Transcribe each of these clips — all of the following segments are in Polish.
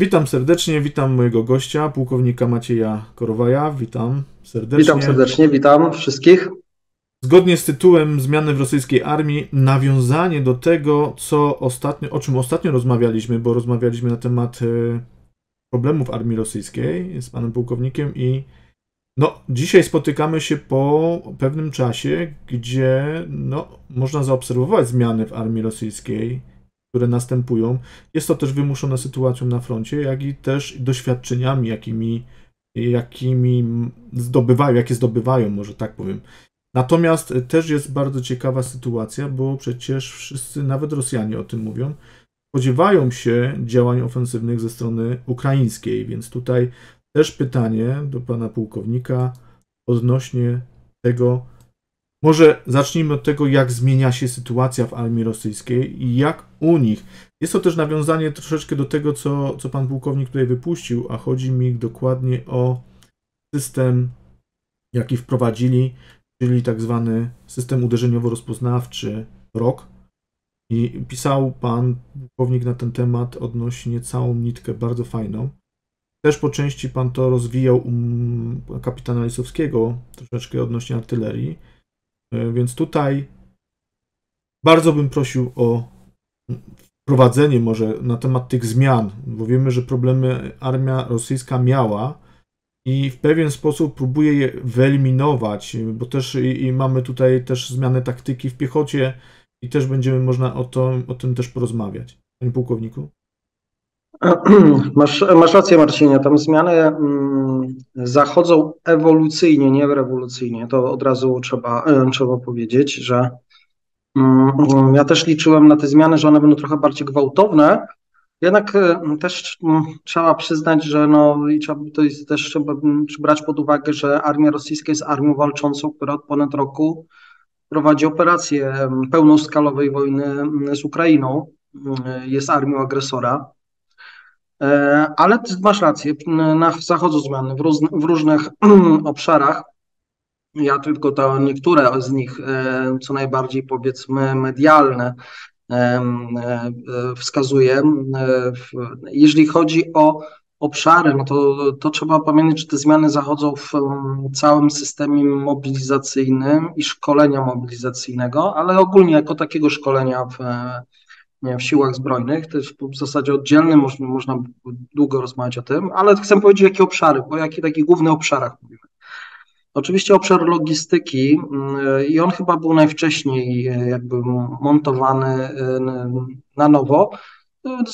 Witam serdecznie, witam mojego gościa, pułkownika Macieja Korowaja. Witam serdecznie. Witam serdecznie, witam wszystkich. Zgodnie z tytułem Zmiany w rosyjskiej armii, nawiązanie do tego, co ostatnio, o czym ostatnio rozmawialiśmy, bo rozmawialiśmy na temat e, problemów armii rosyjskiej z panem pułkownikiem i no, dzisiaj spotykamy się po pewnym czasie, gdzie no, można zaobserwować zmiany w armii rosyjskiej które następują. Jest to też wymuszone sytuacją na froncie, jak i też doświadczeniami, jakimi, jakimi zdobywają, jakie zdobywają, może tak powiem. Natomiast też jest bardzo ciekawa sytuacja, bo przecież wszyscy, nawet Rosjanie o tym mówią, spodziewają się działań ofensywnych ze strony ukraińskiej, więc tutaj też pytanie do pana pułkownika odnośnie tego, może zacznijmy od tego, jak zmienia się sytuacja w armii rosyjskiej i jak u nich. Jest to też nawiązanie troszeczkę do tego, co, co pan pułkownik tutaj wypuścił, a chodzi mi dokładnie o system, jaki wprowadzili, czyli tak zwany system uderzeniowo-rozpoznawczy ROK. I pisał pan pułkownik na ten temat odnośnie całą nitkę bardzo fajną. Też po części pan to rozwijał u kapitana Lisowskiego, troszeczkę odnośnie artylerii. E, więc tutaj bardzo bym prosił o wprowadzenie może na temat tych zmian, bo wiemy, że problemy armia rosyjska miała i w pewien sposób próbuje je wyeliminować, bo też i, i mamy tutaj też zmianę taktyki w piechocie i też będziemy można o, to, o tym też porozmawiać. Panie pułkowniku? Masz, masz rację, Marcinie. Tam zmiany mm, zachodzą ewolucyjnie, nie rewolucyjnie. To od razu trzeba, e, trzeba powiedzieć, że mm, ja też liczyłem na te zmiany, że one będą trochę bardziej gwałtowne. Jednak e, też mm, trzeba przyznać, że no, i trzeba, to jest też trzeba brać pod uwagę, że armia rosyjska jest armią walczącą, która od ponad roku prowadzi operację pełnoskalowej wojny z Ukrainą. Jest armią agresora. E, ale masz rację, zachodzą zmiany w, róz, w różnych obszarach. Ja tylko to niektóre z nich, e, co najbardziej powiedzmy medialne, e, wskazuję. Jeżeli chodzi o obszary, no to, to trzeba pamiętać, że te zmiany zachodzą w całym systemie mobilizacyjnym i szkolenia mobilizacyjnego, ale ogólnie jako takiego szkolenia w, w siłach zbrojnych. To jest w zasadzie oddzielny, można, można długo rozmawiać o tym, ale chcę powiedzieć, jakie obszary, o jakich takich głównych obszarach mówimy. Oczywiście obszar logistyki mm, i on chyba był najwcześniej e, jakby montowany e, na nowo,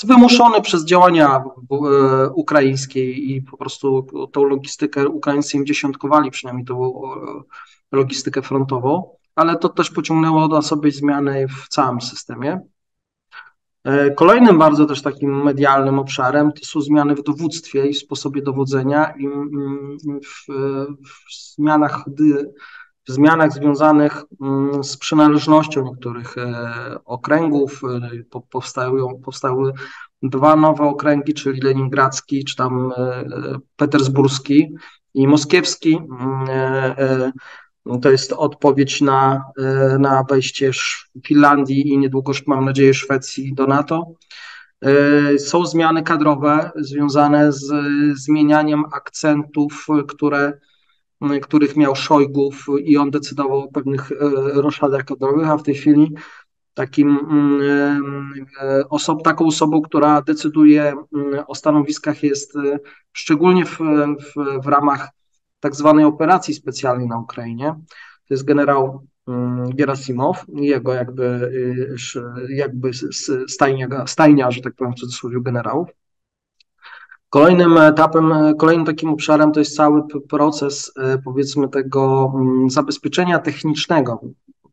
wymuszony przez działania e, ukraińskie i po prostu tą logistykę Ukraińcy im dziesiątkowali, przynajmniej tą logistykę frontową, ale to też pociągnęło na sobie zmiany w całym systemie. E, kolejnym bardzo też takim medialnym obszarem to są zmiany w dowództwie i w sposobie dowodzenia i w, w zmianach, w zmianach związanych z przynależnością niektórych e, okręgów. E, powstają, powstały dwa nowe okręgi, czyli leningradzki, czy tam petersburski i moskiewski. Mm, to jest odpowiedź na, e, na wejście Finlandii i niedługo, mam nadzieję, Szwecji do NATO. E, są zmiany kadrowe związane z zmienianiem akcentów, które, których miał Szojgów i on decydował o pewnych e, roszadach kadrowych, a w tej chwili takim osob, taką osobą, która decyduje o stanowiskach jest szczególnie w, w, w ramach tak zwanej operacji specjalnej na Ukrainie. To jest generał mm, Gerasimow i jego jakby, y, jakby stajnia, stajnia, że tak powiem w cudzysłowie, generałów. Kolejnym etapem, kolejnym takim obszarem to jest cały proces y, powiedzmy tego mm, zabezpieczenia technicznego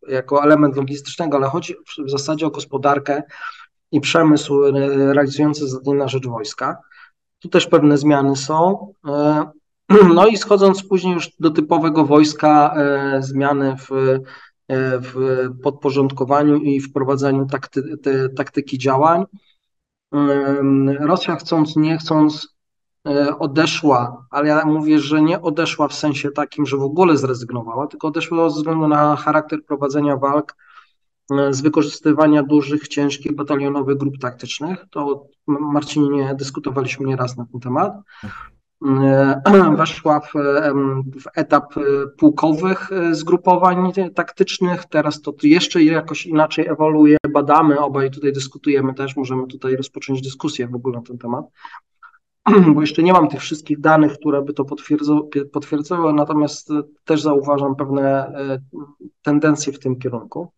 jako element logistycznego, ale chodzi w zasadzie o gospodarkę i przemysł y, realizujący zadania na rzecz wojska. Tu też pewne zmiany są. No i schodząc później już do typowego wojska, e, zmiany w, e, w podporządkowaniu i wprowadzaniu takty, te, taktyki działań. Rosja chcąc, nie chcąc, e, odeszła, ale ja mówię, że nie odeszła w sensie takim, że w ogóle zrezygnowała, tylko odeszła ze względu na charakter prowadzenia walk z wykorzystywania dużych, ciężkich, batalionowych grup taktycznych. To Marcinie dyskutowaliśmy nieraz na ten temat. Weszła w, w etap pułkowych zgrupowań taktycznych. Teraz to jeszcze jakoś inaczej ewoluuje. Badamy, obaj tutaj dyskutujemy też. Możemy tutaj rozpocząć dyskusję w ogóle na ten temat. bo jeszcze nie mam tych wszystkich danych, które by to potwierdzały, natomiast e, też zauważam pewne e, tendencje w tym kierunku.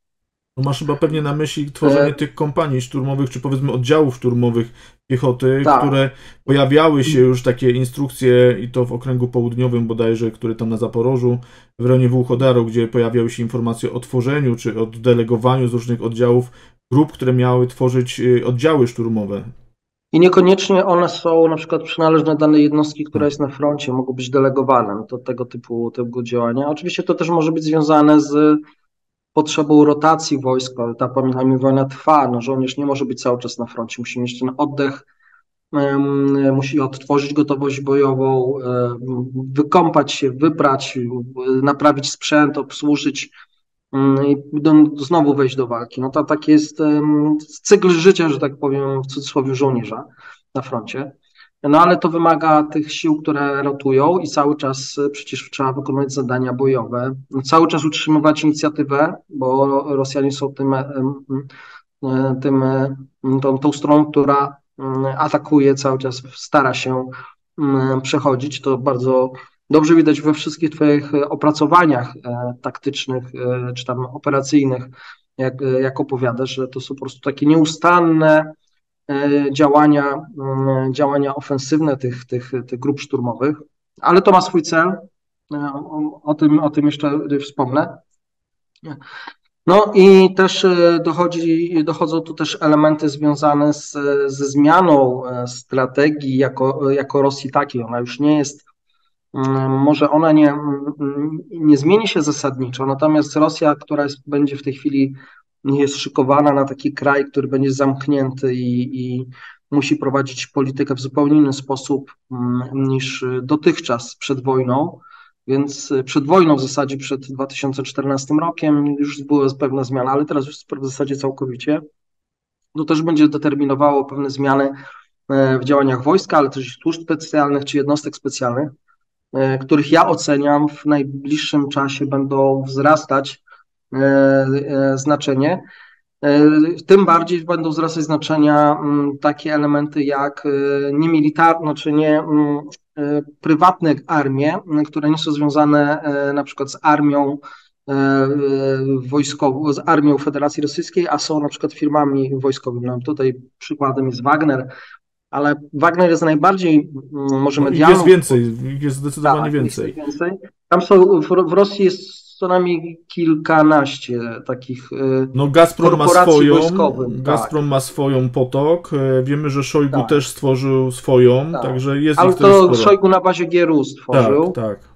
No masz chyba pewnie na myśli tworzenie e... tych kompanii szturmowych, czy powiedzmy oddziałów szturmowych piechoty, tak. które pojawiały się już takie instrukcje i to w okręgu południowym bodajże, który tam na Zaporożu, w rejonie Włóchodaru, gdzie pojawiały się informacje o tworzeniu czy oddelegowaniu z różnych oddziałów grup, które miały tworzyć e, oddziały szturmowe. I niekoniecznie one są na przykład przynależne danej jednostki, która jest na froncie, mogą być delegowane do tego typu tego działania. Oczywiście to też może być związane z potrzebą rotacji wojsk, ale ta pamiętajmy, wojna trwa, no żołnierz nie może być cały czas na froncie, musi mieć ten oddech, musi odtworzyć gotowość bojową, wykąpać się, wybrać, naprawić sprzęt, obsłużyć Mm, i znowu wejść do walki. No to taki jest cykl życia, że tak powiem, w cudzysłowie żołnierza na froncie. No ale to wymaga tych sił, które rotują i cały czas e, przecież trzeba wykonywać zadania bojowe, cały czas utrzymywać inicjatywę, bo Rosjanie są tym, e, tym tą, tą stroną, która atakuje cały czas, stara się przechodzić. To bardzo Dobrze widać we wszystkich Twoich e, opracowaniach e, taktycznych e, czy tam operacyjnych, jak, jak opowiadasz, że to są po prostu takie nieustanne działania, mm, działania ofensywne tych, tych, tych grup szturmowych, ale to ma swój cel. O, o, tym, o tym jeszcze wspomnę. No i też dochodzi, dochodzą tu też elementy związane z, ze zmianą strategii jako, jako Rosji takiej. Ona już nie jest Mm, może ona nie, mm, nie zmieni się zasadniczo, natomiast Rosja, która jest, będzie w tej chwili jest szykowana na taki kraj, który będzie zamknięty i, i musi prowadzić politykę w zupełnie inny sposób mm, niż dotychczas przed wojną. Więc przed wojną w zasadzie, przed 2014 rokiem już była pewna zmiana, ale teraz już w zasadzie całkowicie. To też będzie determinowało pewne zmiany e, w działaniach wojska, ale też służb specjalnych czy jednostek specjalnych. E, których ja oceniam w najbliższym czasie będą wzrastać znaczenie. Tym bardziej będą wzrastać znaczenia mm, takie elementy jak niemilitarne, czy nie mm, prywatne armie, które nie są związane na przykład z armią wojskową, z armią Federacji Rosyjskiej, a są na przykład firmami wojskowymi. No tutaj przykładem jest Wagner, ale Wagner jest najbardziej mm, może medialną... Jest więcej, jest zdecydowanie tak, więcej. Więcej. Tam są, w, w Rosji jest co najmniej kilkanaście takich y, No Gazprom ma swoją, tak. Gazprom tak. ma swoją potok, e, wiemy, że Szojgu tak. też stworzył swoją, tak. także jest Ale to Szojgu na bazie GRU stworzył. Tak, tak.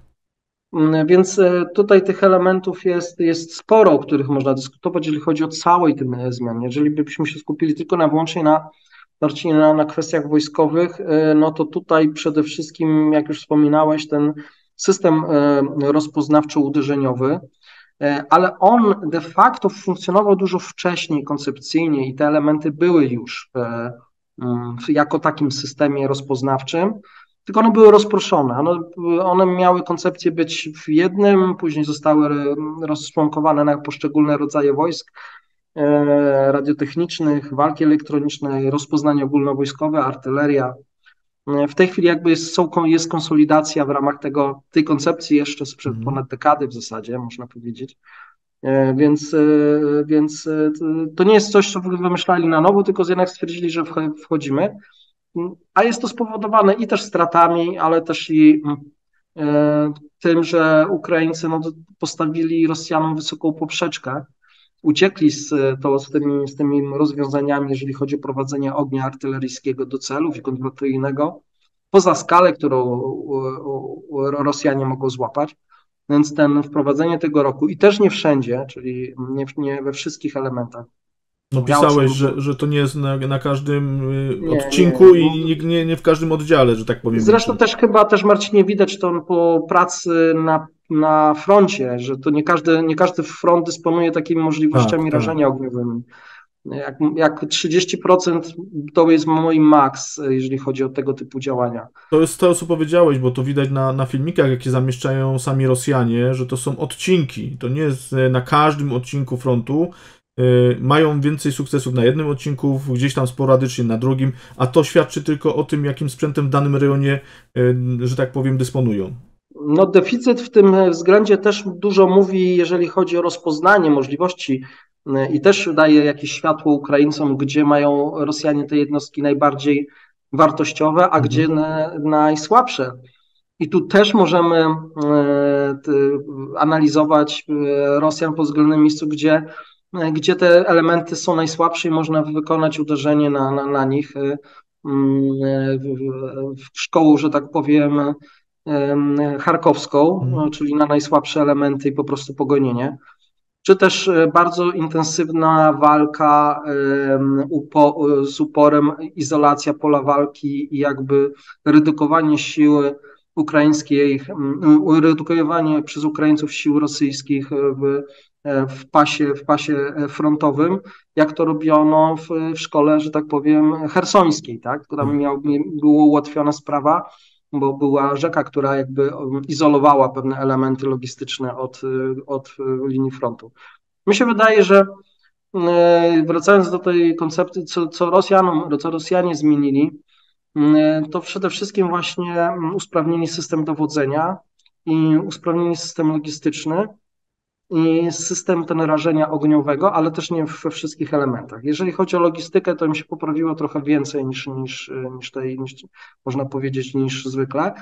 Mm, więc e, tutaj tych elementów jest, jest sporo, o których można dyskutować, jeżeli chodzi o całej tym zmianie. Jeżeli byśmy się skupili tylko na wyłącznie na na, na kwestiach wojskowych, no to tutaj przede wszystkim, jak już wspominałeś, ten system e, rozpoznawczo-uderzeniowy, e, ale on de facto funkcjonował dużo wcześniej koncepcyjnie i te elementy były już mm, jako takim systemie rozpoznawczym, tylko one były rozproszone. One, one miały koncepcję być w jednym, później zostały rozczłonkowane na poszczególne rodzaje wojsk, E, radiotechnicznych, walki elektronicznej, rozpoznanie ogólnowojskowe, artyleria. E, w tej chwili jakby jest, są, jest konsolidacja w ramach tego, tej koncepcji jeszcze sprzed mm. ponad dekady w zasadzie, można powiedzieć. E, więc, więc to nie jest coś, co wymyślali na nowo, tylko jednak stwierdzili, że wchodzimy. A jest to spowodowane i też stratami, ale też i tym, że Ukraińcy no, postawili Rosjanom wysoką poprzeczkę uciekli z, to, z, tymi, z tymi rozwiązaniami, jeżeli chodzi o prowadzenie ognia artyleryjskiego do celów i kontratyjnego, poza skalę, którą Rosjanie mogą złapać. Więc ten wprowadzenie tego roku i też nie wszędzie, czyli nie, nie we wszystkich elementach, no pisałeś, że, że to nie jest na, na każdym y, nie, odcinku nie, i nie, nie w każdym oddziale, że tak powiem. Zresztą też chyba też Marcinie widać to po pracy na na froncie, że to nie każdy, nie każdy front dysponuje takimi możliwościami tak, rażenia tak. ogniowymi. Jak, jak 30% to jest mój maks, jeżeli chodzi o tego typu działania. To jest to, co powiedziałeś, bo to widać na, na filmikach, jakie zamieszczają sami Rosjanie, że to są odcinki. To nie jest e, na każdym odcinku frontu. Yy, mają więcej sukcesów na jednym odcinku, gdzieś tam sporadycznie na drugim, a to świadczy tylko o tym, jakim sprzętem w danym rejonie, yy, że tak powiem, dysponują. No, deficyt w tym względzie też dużo mówi, jeżeli chodzi o rozpoznanie możliwości i też daje jakieś światło Ukraińcom, gdzie mają Rosjanie te jednostki najbardziej wartościowe, a mhm. gdzie na, najsłabsze. I tu też możemy e, analizować e, Rosjan pod względem miejscu, gdzie, e, gdzie te elementy są najsłabsze i można wykonać uderzenie na, na, na nich w szkołą, że tak powiem, charkowską, mhm. czyli na najsłabsze elementy i po prostu pogonienie czy też e, bardzo intensywna walka z uporem, izolacja pola walki i jakby redukowanie siły ukraińskiej, redukowanie przez Ukraińców sił rosyjskich w, e, w, pasie, w pasie frontowym, jak to robiono w, w szkole, że tak powiem, hersońskiej, tak? Tam miał, była ułatwiona sprawa bo była rzeka, która jakby um, izolowała pewne elementy logistyczne od, y, od y, linii frontu. Mi się wydaje, że wracając do tej koncepcji, co, co, Rosjanom, co Rosjanie zmienili, to przede wszystkim właśnie usprawnienie system dowodzenia i usprawnienie system logistyczny, system ten rażenia ogniowego, ale też nie we wszystkich elementach. Jeżeli chodzi o logistykę, to mi się poprawiło trochę więcej niż, niż, niż tej, niż, można powiedzieć, niż zwykle.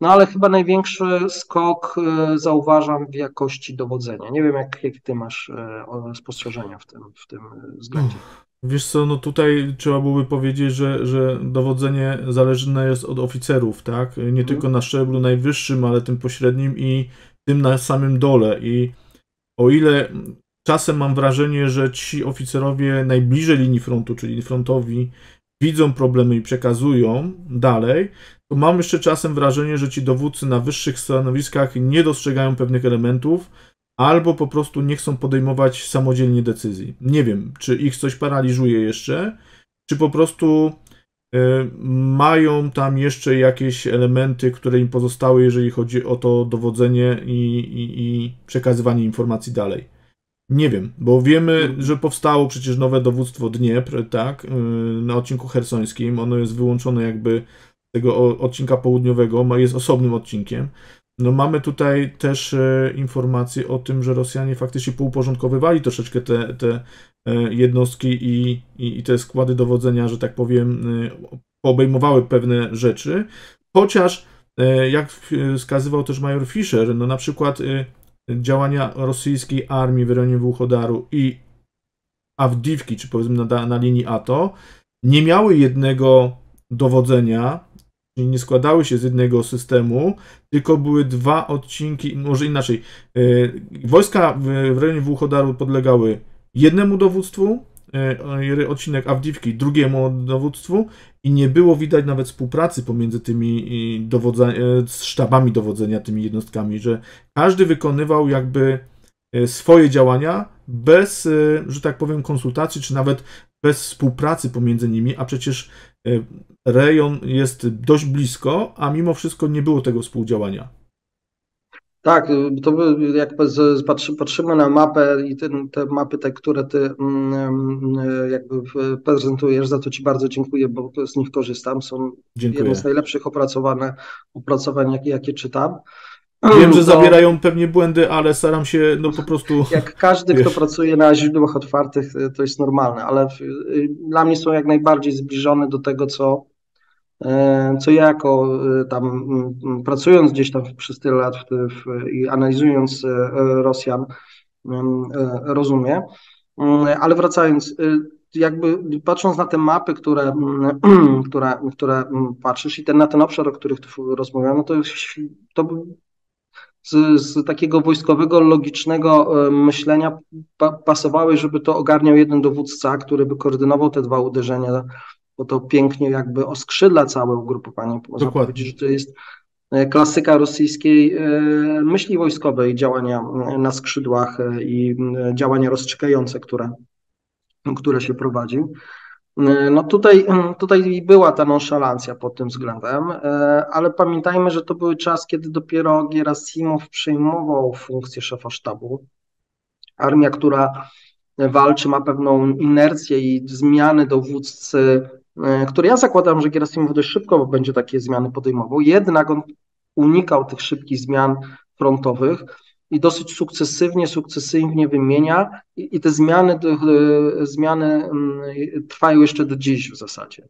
No ale chyba największy skok e, zauważam w jakości dowodzenia. Nie wiem, jak, jak ty masz e, spostrzeżenia w tym, w tym względzie. Wiesz co, no tutaj trzeba byłoby powiedzieć, że, że dowodzenie zależne jest od oficerów, tak? Nie mhm. tylko na szczeblu najwyższym, ale tym pośrednim i tym na samym dole. I o ile czasem mam wrażenie, że ci oficerowie najbliżej linii frontu, czyli frontowi, widzą problemy i przekazują dalej, to mam jeszcze czasem wrażenie, że ci dowódcy na wyższych stanowiskach nie dostrzegają pewnych elementów, albo po prostu nie chcą podejmować samodzielnie decyzji. Nie wiem, czy ich coś paraliżuje jeszcze, czy po prostu mają tam jeszcze jakieś elementy, które im pozostały, jeżeli chodzi o to dowodzenie i, i, i przekazywanie informacji dalej. Nie wiem, bo wiemy, mhm. że powstało przecież nowe dowództwo Dniepr, tak, y, na odcinku hersońskim. Ono jest wyłączone jakby tego odcinka południowego, jest osobnym odcinkiem. No mamy tutaj też e, informacje o tym, że Rosjanie faktycznie pouporządkowywali troszeczkę te, te e, jednostki i, i, i te składy dowodzenia, że tak powiem, e, obejmowały pewne rzeczy, chociaż jak wskazywał też major Fischer, no na przykład działania rosyjskiej armii w rejonie Wuchodaru i Awdiwki, czy powiedzmy na, na linii ATO, nie miały jednego dowodzenia, czyli nie składały się z jednego systemu, tylko były dwa odcinki, może inaczej. E, wojska w rejonie Wuchodaru podlegały jednemu dowództwu, e, odcinek Awdiwki drugiemu dowództwu i nie było widać nawet współpracy pomiędzy tymi dowodza- e, sztabami dowodzenia tymi jednostkami, że każdy wykonywał jakby swoje działania bez, że tak powiem, konsultacji, czy nawet bez współpracy pomiędzy nimi, a przecież e, rejon jest dość blisko, a mimo wszystko nie było tego współdziałania. Tak, to jak patrzymy na mapę i ten, te mapy, te, które ty mm, mm, jakby prezentujesz, za to Ci bardzo dziękuję, bo z nich korzystam. Są dziękuję. jedne z najlepszych opracowane opracowań, jakie, jakie czytam. Wiem, że zawierają pewnie błędy, ale staram się no po prostu. Jak każdy, wiesz. kto pracuje na źródłach otwartych, to jest normalne, ale dla mnie są jak najbardziej zbliżone do tego, co, co ja jako e, tam pracując gdzieś tam przez tyle lat w, w, i analizując e, Rosjan rozumiem. Ale wracając, jakby patrząc na te mapy, które, które, które patrzysz i ten, na ten obszar, o których tu rozmawiamy, no to, to z, z, takiego wojskowego, logicznego e, myślenia pa, pasowały, żeby to ogarniał jeden dowódca, który by koordynował te dwa uderzenia, bo to pięknie jakby oskrzydla całe ugrupowanie. Można Dokładnie. powiedzieć, że to jest klasyka rosyjskiej myśli wojskowej, działania na skrzydłach i działania rozstrzygające, które, które się prowadził. No tutaj, tutaj była ta nonszalancja pod tym względem, ale pamiętajmy, że to był czas, kiedy dopiero Gerasimow przejmował funkcję szefa sztabu. Armia, która walczy, ma pewną inercję i zmiany dowódcy, które ja zakładam, że Gerasimow dość szybko będzie takie zmiany podejmował, jednak on unikał tych szybkich zmian frontowych i dosyć sukcesywnie, sukcesywnie wymienia i, i te zmiany, zmiany mm, trwają jeszcze do dziś w zasadzie.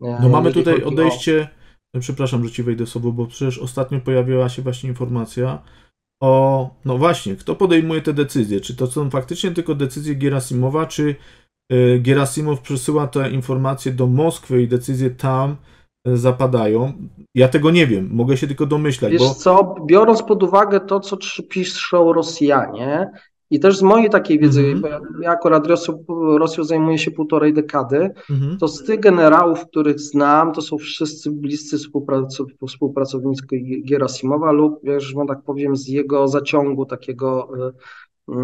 No mamy tutaj odejście, o... przepraszam, że ci wejdę słowo, bo przecież ostatnio pojawiła się właśnie informacja o, no właśnie, kto podejmuje te decyzje, czy to są faktycznie tylko decyzje Gerasimowa, czy Gerasimow przesyła te informacje do Moskwy i decyzje tam zapadają. Ja tego nie wiem, mogę się tylko domyślać. Wiesz bo... co, biorąc pod uwagę to, co piszą Rosjanie i też z mojej takiej wiedzy, mm -hmm. ja akurat Rosją, Rosją zajmuję się półtorej dekady, mm -hmm. to z tych generałów, których znam, to są wszyscy bliscy współpracownicy Gerasimowa lub, wiesz, że tak powiem, z jego zaciągu takiego, y, y,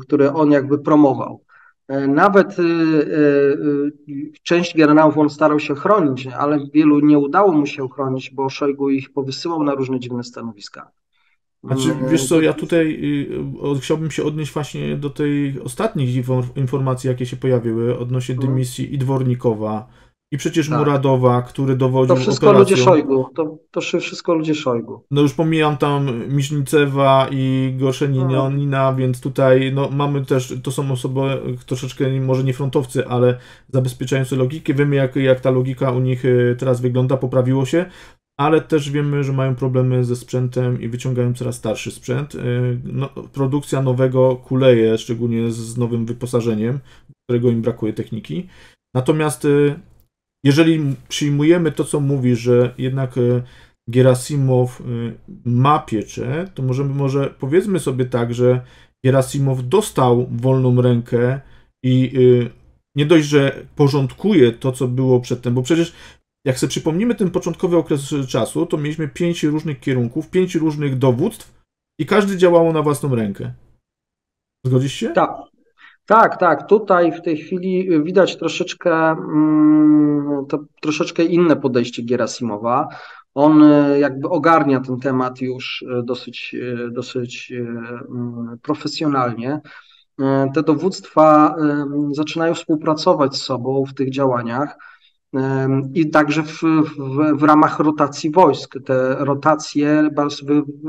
który on jakby promował. E, nawet y, y, y, część generałów on starał się chronić, ale wielu nie udało mu się chronić, bo Szojgu ich powysyłał na różne dziwne stanowiska. Znaczy, mm, wiesz co, ja tutaj chciałbym się odnieść właśnie do tej ostatnich informacji, jakie się pojawiły odnośnie dymisji i Dwornikowa, i przecież tak. Muradowa, który dowodził To wszystko operacją. ludzie Szojgu. To, to wszystko ludzie Szojgu. No już pomijam tam Misznicewa i Gorzeninina, no. więc tutaj no, mamy też, to są osoby troszeczkę może nie frontowcy, ale zabezpieczające logikę. Wiemy jak, jak ta logika u nich y, teraz wygląda, poprawiło się, ale też wiemy, że mają problemy ze sprzętem i wyciągają coraz starszy sprzęt. Y, no, produkcja nowego kuleje, szczególnie z nowym wyposażeniem, którego im brakuje techniki. Natomiast y, jeżeli przyjmujemy to, co mówi, że jednak e, Gerasimow e, ma pieczę, to możemy, może powiedzmy sobie tak, że Gerasimow dostał wolną rękę i e, nie dość, że porządkuje to, co było przedtem, bo przecież jak sobie przypomnimy ten początkowy okres czasu, to mieliśmy pięć różnych kierunków, pięć różnych dowództw i każdy działało na własną rękę. Zgodzisz się? Tak, tak, tak. Tutaj w tej chwili widać troszeczkę, mm, to troszeczkę inne podejście Gerasimowa. On e, jakby ogarnia ten temat już e, dosyć, e, dosyć mm, profesjonalnie. Te dowództwa zaczynają współpracować z sobą w tych działaniach i także w, w, w ramach rotacji wojsk. Te rotacje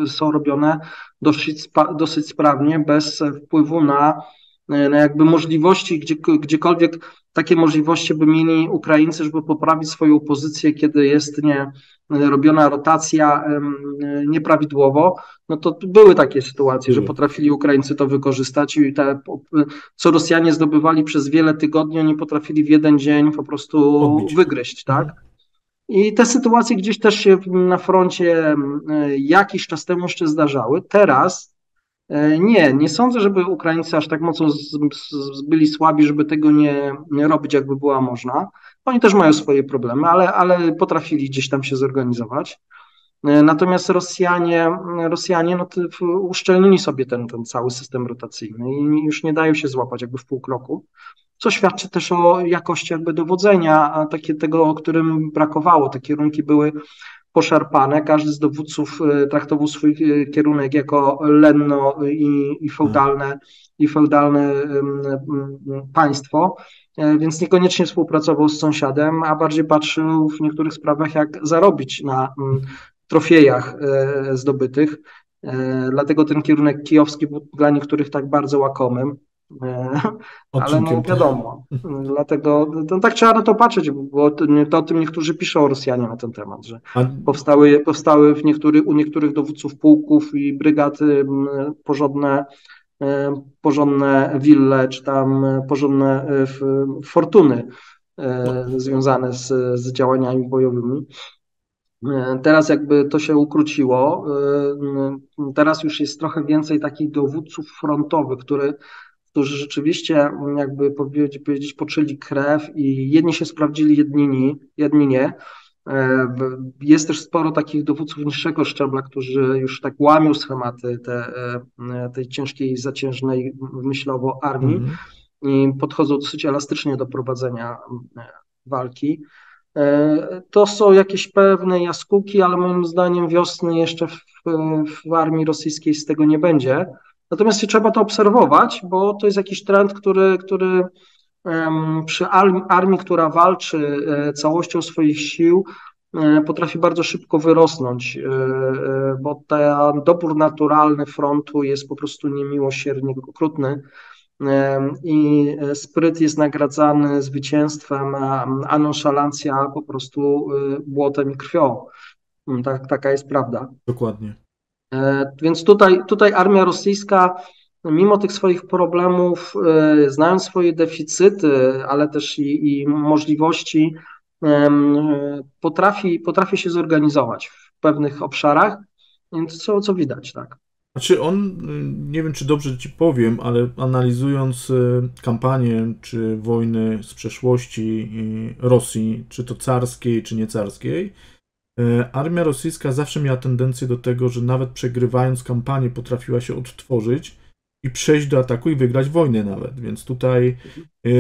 są robione dosyć, dosyć sprawnie, bez wpływu na E, na jakby możliwości, gdzie, gdziekolwiek takie możliwości by mieli Ukraińcy, żeby poprawić swoją pozycję, kiedy jest nie, robiona rotacja nieprawidłowo, no to były takie sytuacje, że potrafili Ukraińcy to wykorzystać i te, co Rosjanie zdobywali przez wiele tygodni, oni potrafili w jeden dzień po prostu Odbić. wygryźć, tak? I te sytuacje gdzieś też się na froncie jakiś czas temu jeszcze zdarzały. Teraz E, nie, nie sądzę, żeby Ukraińcy aż tak mocno z, z, byli słabi, żeby tego nie, nie robić, jakby była można. Oni też mają swoje problemy, ale, ale potrafili gdzieś tam się zorganizować. E, natomiast Rosjanie, Rosjanie no uszczelnili sobie ten, ten cały system rotacyjny i już nie dają się złapać jakby w pół kroku, co świadczy też o jakości jakby dowodzenia, takie tego, o którym brakowało. Te kierunki były poszarpane. Każdy z dowódców e, traktował swój e, kierunek jako lenno i, i feudalne, i feudalne państwo, e, więc niekoniecznie współpracował z sąsiadem, a bardziej patrzył w niektórych sprawach, jak zarobić na trofejach zdobytych. Dlatego ten kierunek kijowski był dla niektórych tak bardzo łakomym. Ale no wiadomo, dlatego no, tak trzeba na to patrzeć, bo to, o tym niektórzy piszą Rosjanie na ten temat, że powstały, powstały w niektórych, u niektórych dowódców pułków i brygad porządne, porządne wille, czy tam porządne e, fortuny e, związane z, z działaniami bojowymi. E, teraz jakby to się ukróciło. Teraz już jest trochę więcej takich dowódców frontowych, które którzy rzeczywiście, jakby powiedzieć, powiedzieć, poczęli krew i jedni się sprawdzili, jedni, jedni nie. Jest też sporo takich dowódców niższego szczebla, którzy już tak łamią schematy te, tej ciężkiej, zaciężnej myślowo armii mm. i podchodzą dosyć elastycznie do prowadzenia walki. E, to są jakieś pewne jaskółki, ale moim zdaniem wiosny jeszcze w, w armii rosyjskiej z tego nie będzie. Natomiast trzeba to obserwować, bo to jest jakiś trend, który, który przy armii, która walczy e, całością swoich sił, e, potrafi bardzo szybko wyrosnąć, bo ten dobór naturalny frontu jest po prostu niemiłosiernie okrutny i e, spryt jest nagradzany zwycięstwem, a nonszalancja po prostu e, błotem i krwią. Tak, taka jest prawda. Dokładnie. E, więc tutaj, tutaj armia rosyjska, mimo tych swoich problemów, znając swoje deficyty, ale też i, i możliwości, potrafi, potrafi się zorganizować w pewnych obszarach, więc co, co widać, tak. Znaczy on, y, nie wiem czy dobrze ci powiem, ale analizując y, kampanię czy wojny z przeszłości y, Rosji, czy to carskiej, czy nie carskiej, armia rosyjska zawsze miała tendencję do tego, że nawet przegrywając kampanię potrafiła się odtworzyć i przejść do ataku i wygrać wojnę nawet. Więc tutaj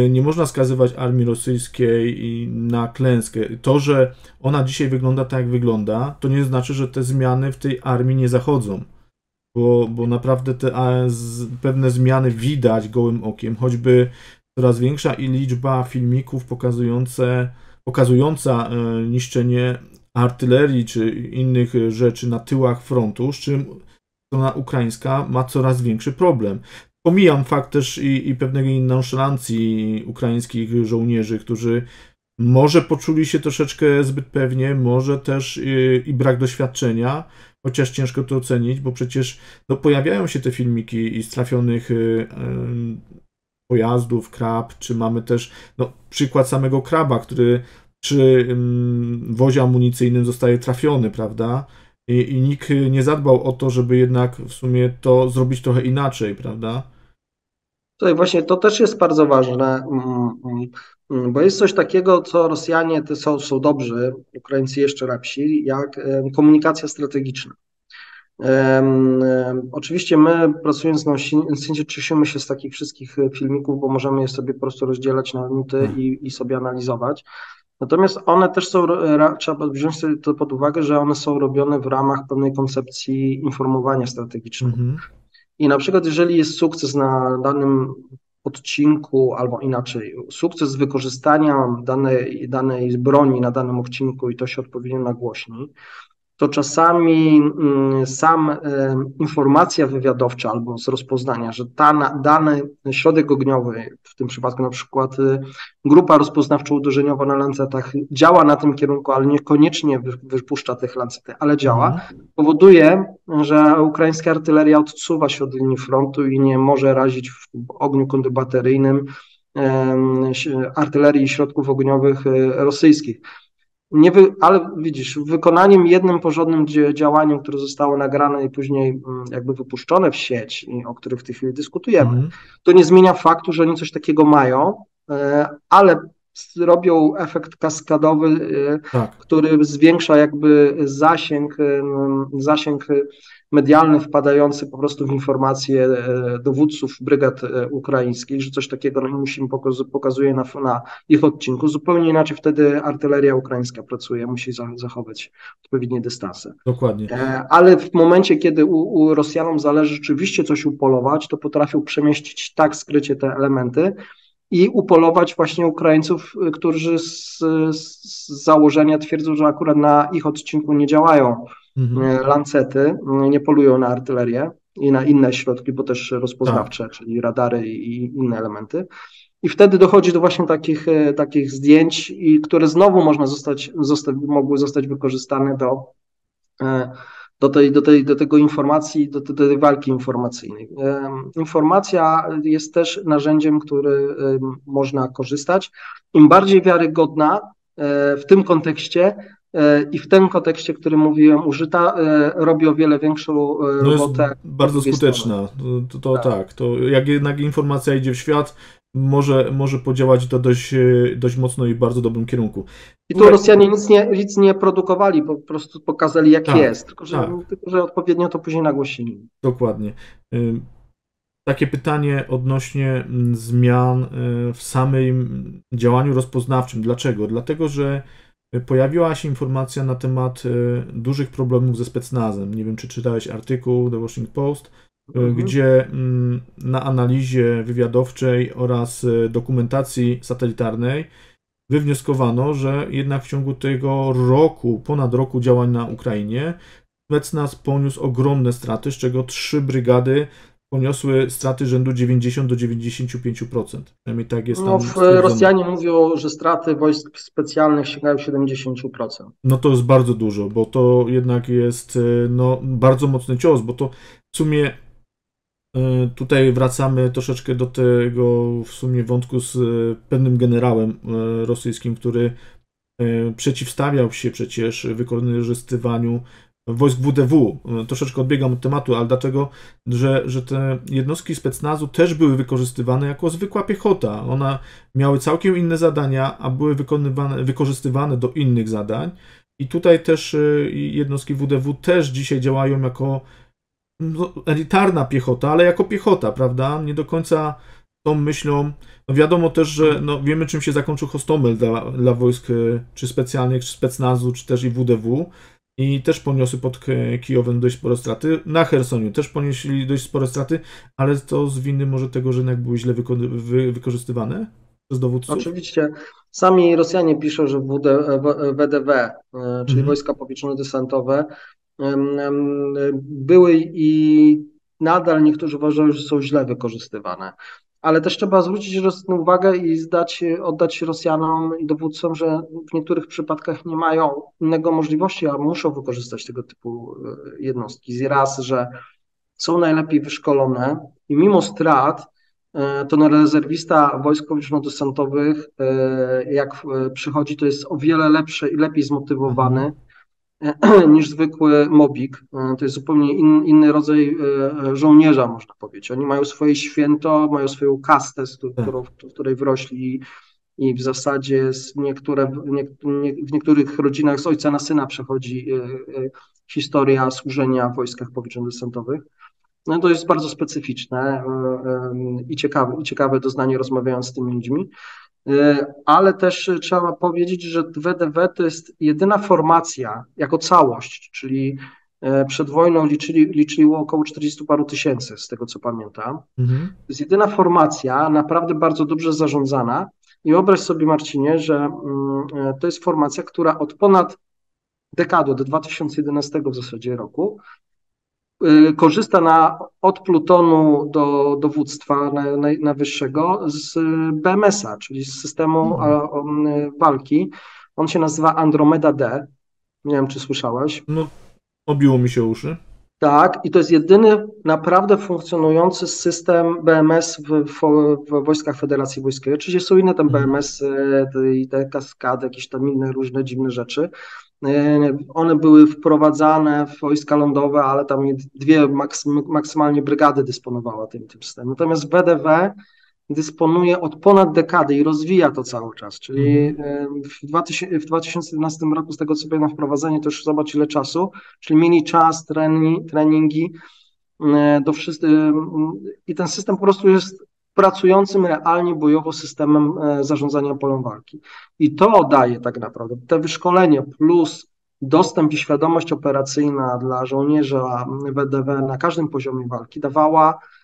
nie można skazywać armii rosyjskiej na klęskę. To, że ona dzisiaj wygląda tak, jak wygląda, to nie znaczy, że te zmiany w tej armii nie zachodzą bo, bo naprawdę te pewne zmiany widać gołym okiem, choćby coraz większa liczba filmików pokazujące, pokazująca e, niszczenie artylerii czy innych rzeczy na tyłach frontu, z czym strona ukraińska ma coraz większy problem. Pomijam fakt też i, i pewnej nonszalancji ukraińskich żołnierzy, którzy może poczuli się troszeczkę zbyt pewnie, może też i, i brak doświadczenia, chociaż ciężko to ocenić, bo przecież no, pojawiają się te filmiki z trafionych y, y, pojazdów, krab, czy mamy też no, przykład samego kraba, który przy y, wozie amunicyjnym zostaje trafiony, prawda? I, I nikt nie zadbał o to, żeby jednak w sumie to zrobić trochę inaczej, prawda? Tutaj właśnie to też jest bardzo ważne, mm, mm, mm, bo jest coś takiego, co Rosjanie są, są dobrzy, Ukraińcy jeszcze lepsi, jak komunikacja strategiczna. Oczywiście my pracując na Instytucie cieszymy się z takich wszystkich filmików, bo możemy je sobie po prostu rozdzielać na minuty i, i sobie analizować. Natomiast one też są, trzeba wziąć sobie to pod uwagę, że one są robione w ramach pewnej koncepcji informowania strategicznego. Mhm. I na przykład, jeżeli jest sukces na danym odcinku, albo inaczej, sukces wykorzystania danej, danej broni na danym odcinku i to się odpowiednio nagłośni, to czasami mm, sam informacja wywiadowcza albo z rozpoznania, że ta, dany środek ogniowy, w tym przypadku na przykład y, grupa rozpoznawczo-uderzeniowa na lancetach działa na tym kierunku, ale niekoniecznie wypuszcza tych lancetów, ale działa, mhm. powoduje, że ukraińska artyleria odsuwa się od linii frontu i nie może razić w ogniu kontrbateryjnym artylerii i środków ogniowych y, rosyjskich. Nie wy, ale widzisz, wykonaniem jednym porządnym działaniem, które zostało nagrane i później mm, jakby wypuszczone w sieć, o których w tej chwili dyskutujemy, mm. to nie zmienia faktu, że oni coś takiego mają, e, ale robią efekt kaskadowy, e, tak. który zwiększa jakby zasięg, e, zasięg medialny wpadający po prostu w informacje e, dowódców brygad e, ukraińskich, że coś takiego no, musimy pokazuje na, na ich odcinku. Zupełnie inaczej wtedy artyleria ukraińska pracuje, musi zachować odpowiednie dystanse. Dokładnie. E, ale w momencie, kiedy u, u Rosjanom zależy rzeczywiście coś upolować, to potrafią przemieścić tak skrycie te elementy, i upolować właśnie Ukraińców, którzy z, z, założenia twierdzą, że akurat na ich odcinku nie działają mhm. E, lancety, nie polują na artylerię i na inne środki, bo też rozpoznawcze, tak. czyli radary i inne elementy. I wtedy dochodzi do właśnie takich, e, takich zdjęć, i które znowu można zostać, zostać, mogły zostać wykorzystane do, e, do, tej, do, tej, do tego informacji, do, do tej walki informacyjnej. Informacja jest też narzędziem, który można korzystać. Im bardziej wiarygodna w tym kontekście, E, i w tym kontekście, który mówiłem, użyta, e, robi o wiele większą e, no robotę. bardzo skuteczna. To, to, to tak. tak. to jak jednak informacja idzie w świat, może, może podziałać to dość, dość mocno i w bardzo dobrym kierunku. I tu Rosjanie nic nie, nic nie produkowali, po prostu pokazali jak tak, jest, tylko że, tak. tylko że odpowiednio to później nagłosili. Dokładnie. Takie pytanie odnośnie mm, zmian w samym działaniu rozpoznawczym. Dlaczego? Dlatego, że pojawiła się informacja na temat dużych problemów ze specnazem. Nie wiem, czy czytałeś artykuł The Washington Post, mhm. gdzie mm, na analizie wywiadowczej oraz dokumentacji satelitarnej wywnioskowano, że jednak w ciągu tego roku, ponad roku działań na Ukrainie, Specnaz poniósł ogromne straty, z czego trzy brygady poniosły straty rzędu 90 do 95%. Przynajmniej tak jest no, tam. No, Rosjanie mówią, że straty wojsk specjalnych sięgają 70%. No to jest bardzo dużo, bo to jednak jest e, no, bardzo mocny cios, bo to w sumie E, tutaj wracamy troszeczkę do tego w sumie wątku z e, pewnym generałem rosyjskim, który przeciwstawiał się przecież wykorzystywaniu wojsk WDW. Troszeczkę odbiegam od tematu, ale dlatego, że, że te jednostki specnazu też były wykorzystywane jako zwykła piechota. One miały całkiem inne zadania, a były wykonywane, wykorzystywane do innych zadań. I tutaj też jednostki WDW też dzisiaj działają jako no, elitarna piechota, ale jako piechota, prawda? Nie do końca tą myślą. No wiadomo też, że no wiemy, czym się zakończył Hostomel dla, dla wojsk e, czy specjalnych, czy specnazu, czy też i WDW. I też poniosły pod Kijowem dość spore straty. Na Hersoniu też ponieśli dość spore straty, ale to z winy może tego, że jednak były źle wyko wy wykorzystywane przez dowódców? Oczywiście. Sami Rosjanie piszą, że WD, WDW, e, czyli mhm. Wojska Powietrzno-Desantowe, były i nadal niektórzy uważają, że są źle wykorzystywane. Ale też trzeba zwrócić uwagę i zdać, oddać Rosjanom i dowódcom, że w niektórych przypadkach nie mają innego możliwości, a muszą wykorzystać tego typu e, jednostki. Raz, że są najlepiej wyszkolone i mimo strat, e, to rezerwista wojsk powietrzno-desantowych, e, jak przychodzi, to jest o wiele lepszy i lepiej zmotywowany niż zwykły mobik. E, to jest zupełnie in, inny rodzaj e, żołnierza, można powiedzieć. Oni mają swoje święto, mają swoją kastę, z tak. którą, w której wrośli i w zasadzie niektóre, nie, w niektórych rodzinach z ojca na syna przechodzi e, historia służenia w wojskach powietrzno-desantowych. No to jest bardzo specyficzne i ciekawe, i ciekawe doznanie rozmawiając z tymi ludźmi. Y, ale też trzeba powiedzieć, że WDW to jest jedyna formacja jako całość, czyli y, przed wojną liczyli, liczyło około 40 paru tysięcy, z tego co pamiętam. Mhm. To jest jedyna formacja, naprawdę bardzo dobrze zarządzana. I wyobraź sobie, Marcinie, że mm, y, to jest formacja, która od ponad dekady, do 2011 w zasadzie roku, korzysta na, od Plutonu do dowództwa najwyższego z BMS-a, czyli z systemu hmm. walki. On się nazywa Andromeda D. Nie wiem, czy słyszałeś. No, obiło mi się uszy. Tak, i to jest jedyny naprawdę funkcjonujący system BMS w, w, w Wojskach Federacji Wojskowej. Oczywiście są inne tam mhm. BMS y, i te kaskady, jakieś tam inne różne dziwne rzeczy, E, one były wprowadzane w wojska lądowe, ale tam dwie maksymalnie brygady dysponowała tym, tym systemem. Natomiast WDW dysponuje od ponad dekady i rozwija to cały czas, czyli mhm. w, 2000, w 2011 roku, z tego co na wprowadzenie, to już zobacz ile czasu, czyli mieli czas, trening, treningi e, do wszystkich i ten system po prostu jest pracującym realnie bojowo systemem e, zarządzania polem walki. I to daje tak naprawdę te wyszkolenie plus dostęp i świadomość operacyjna dla żołnierza WDW na każdym poziomie walki dawała, e,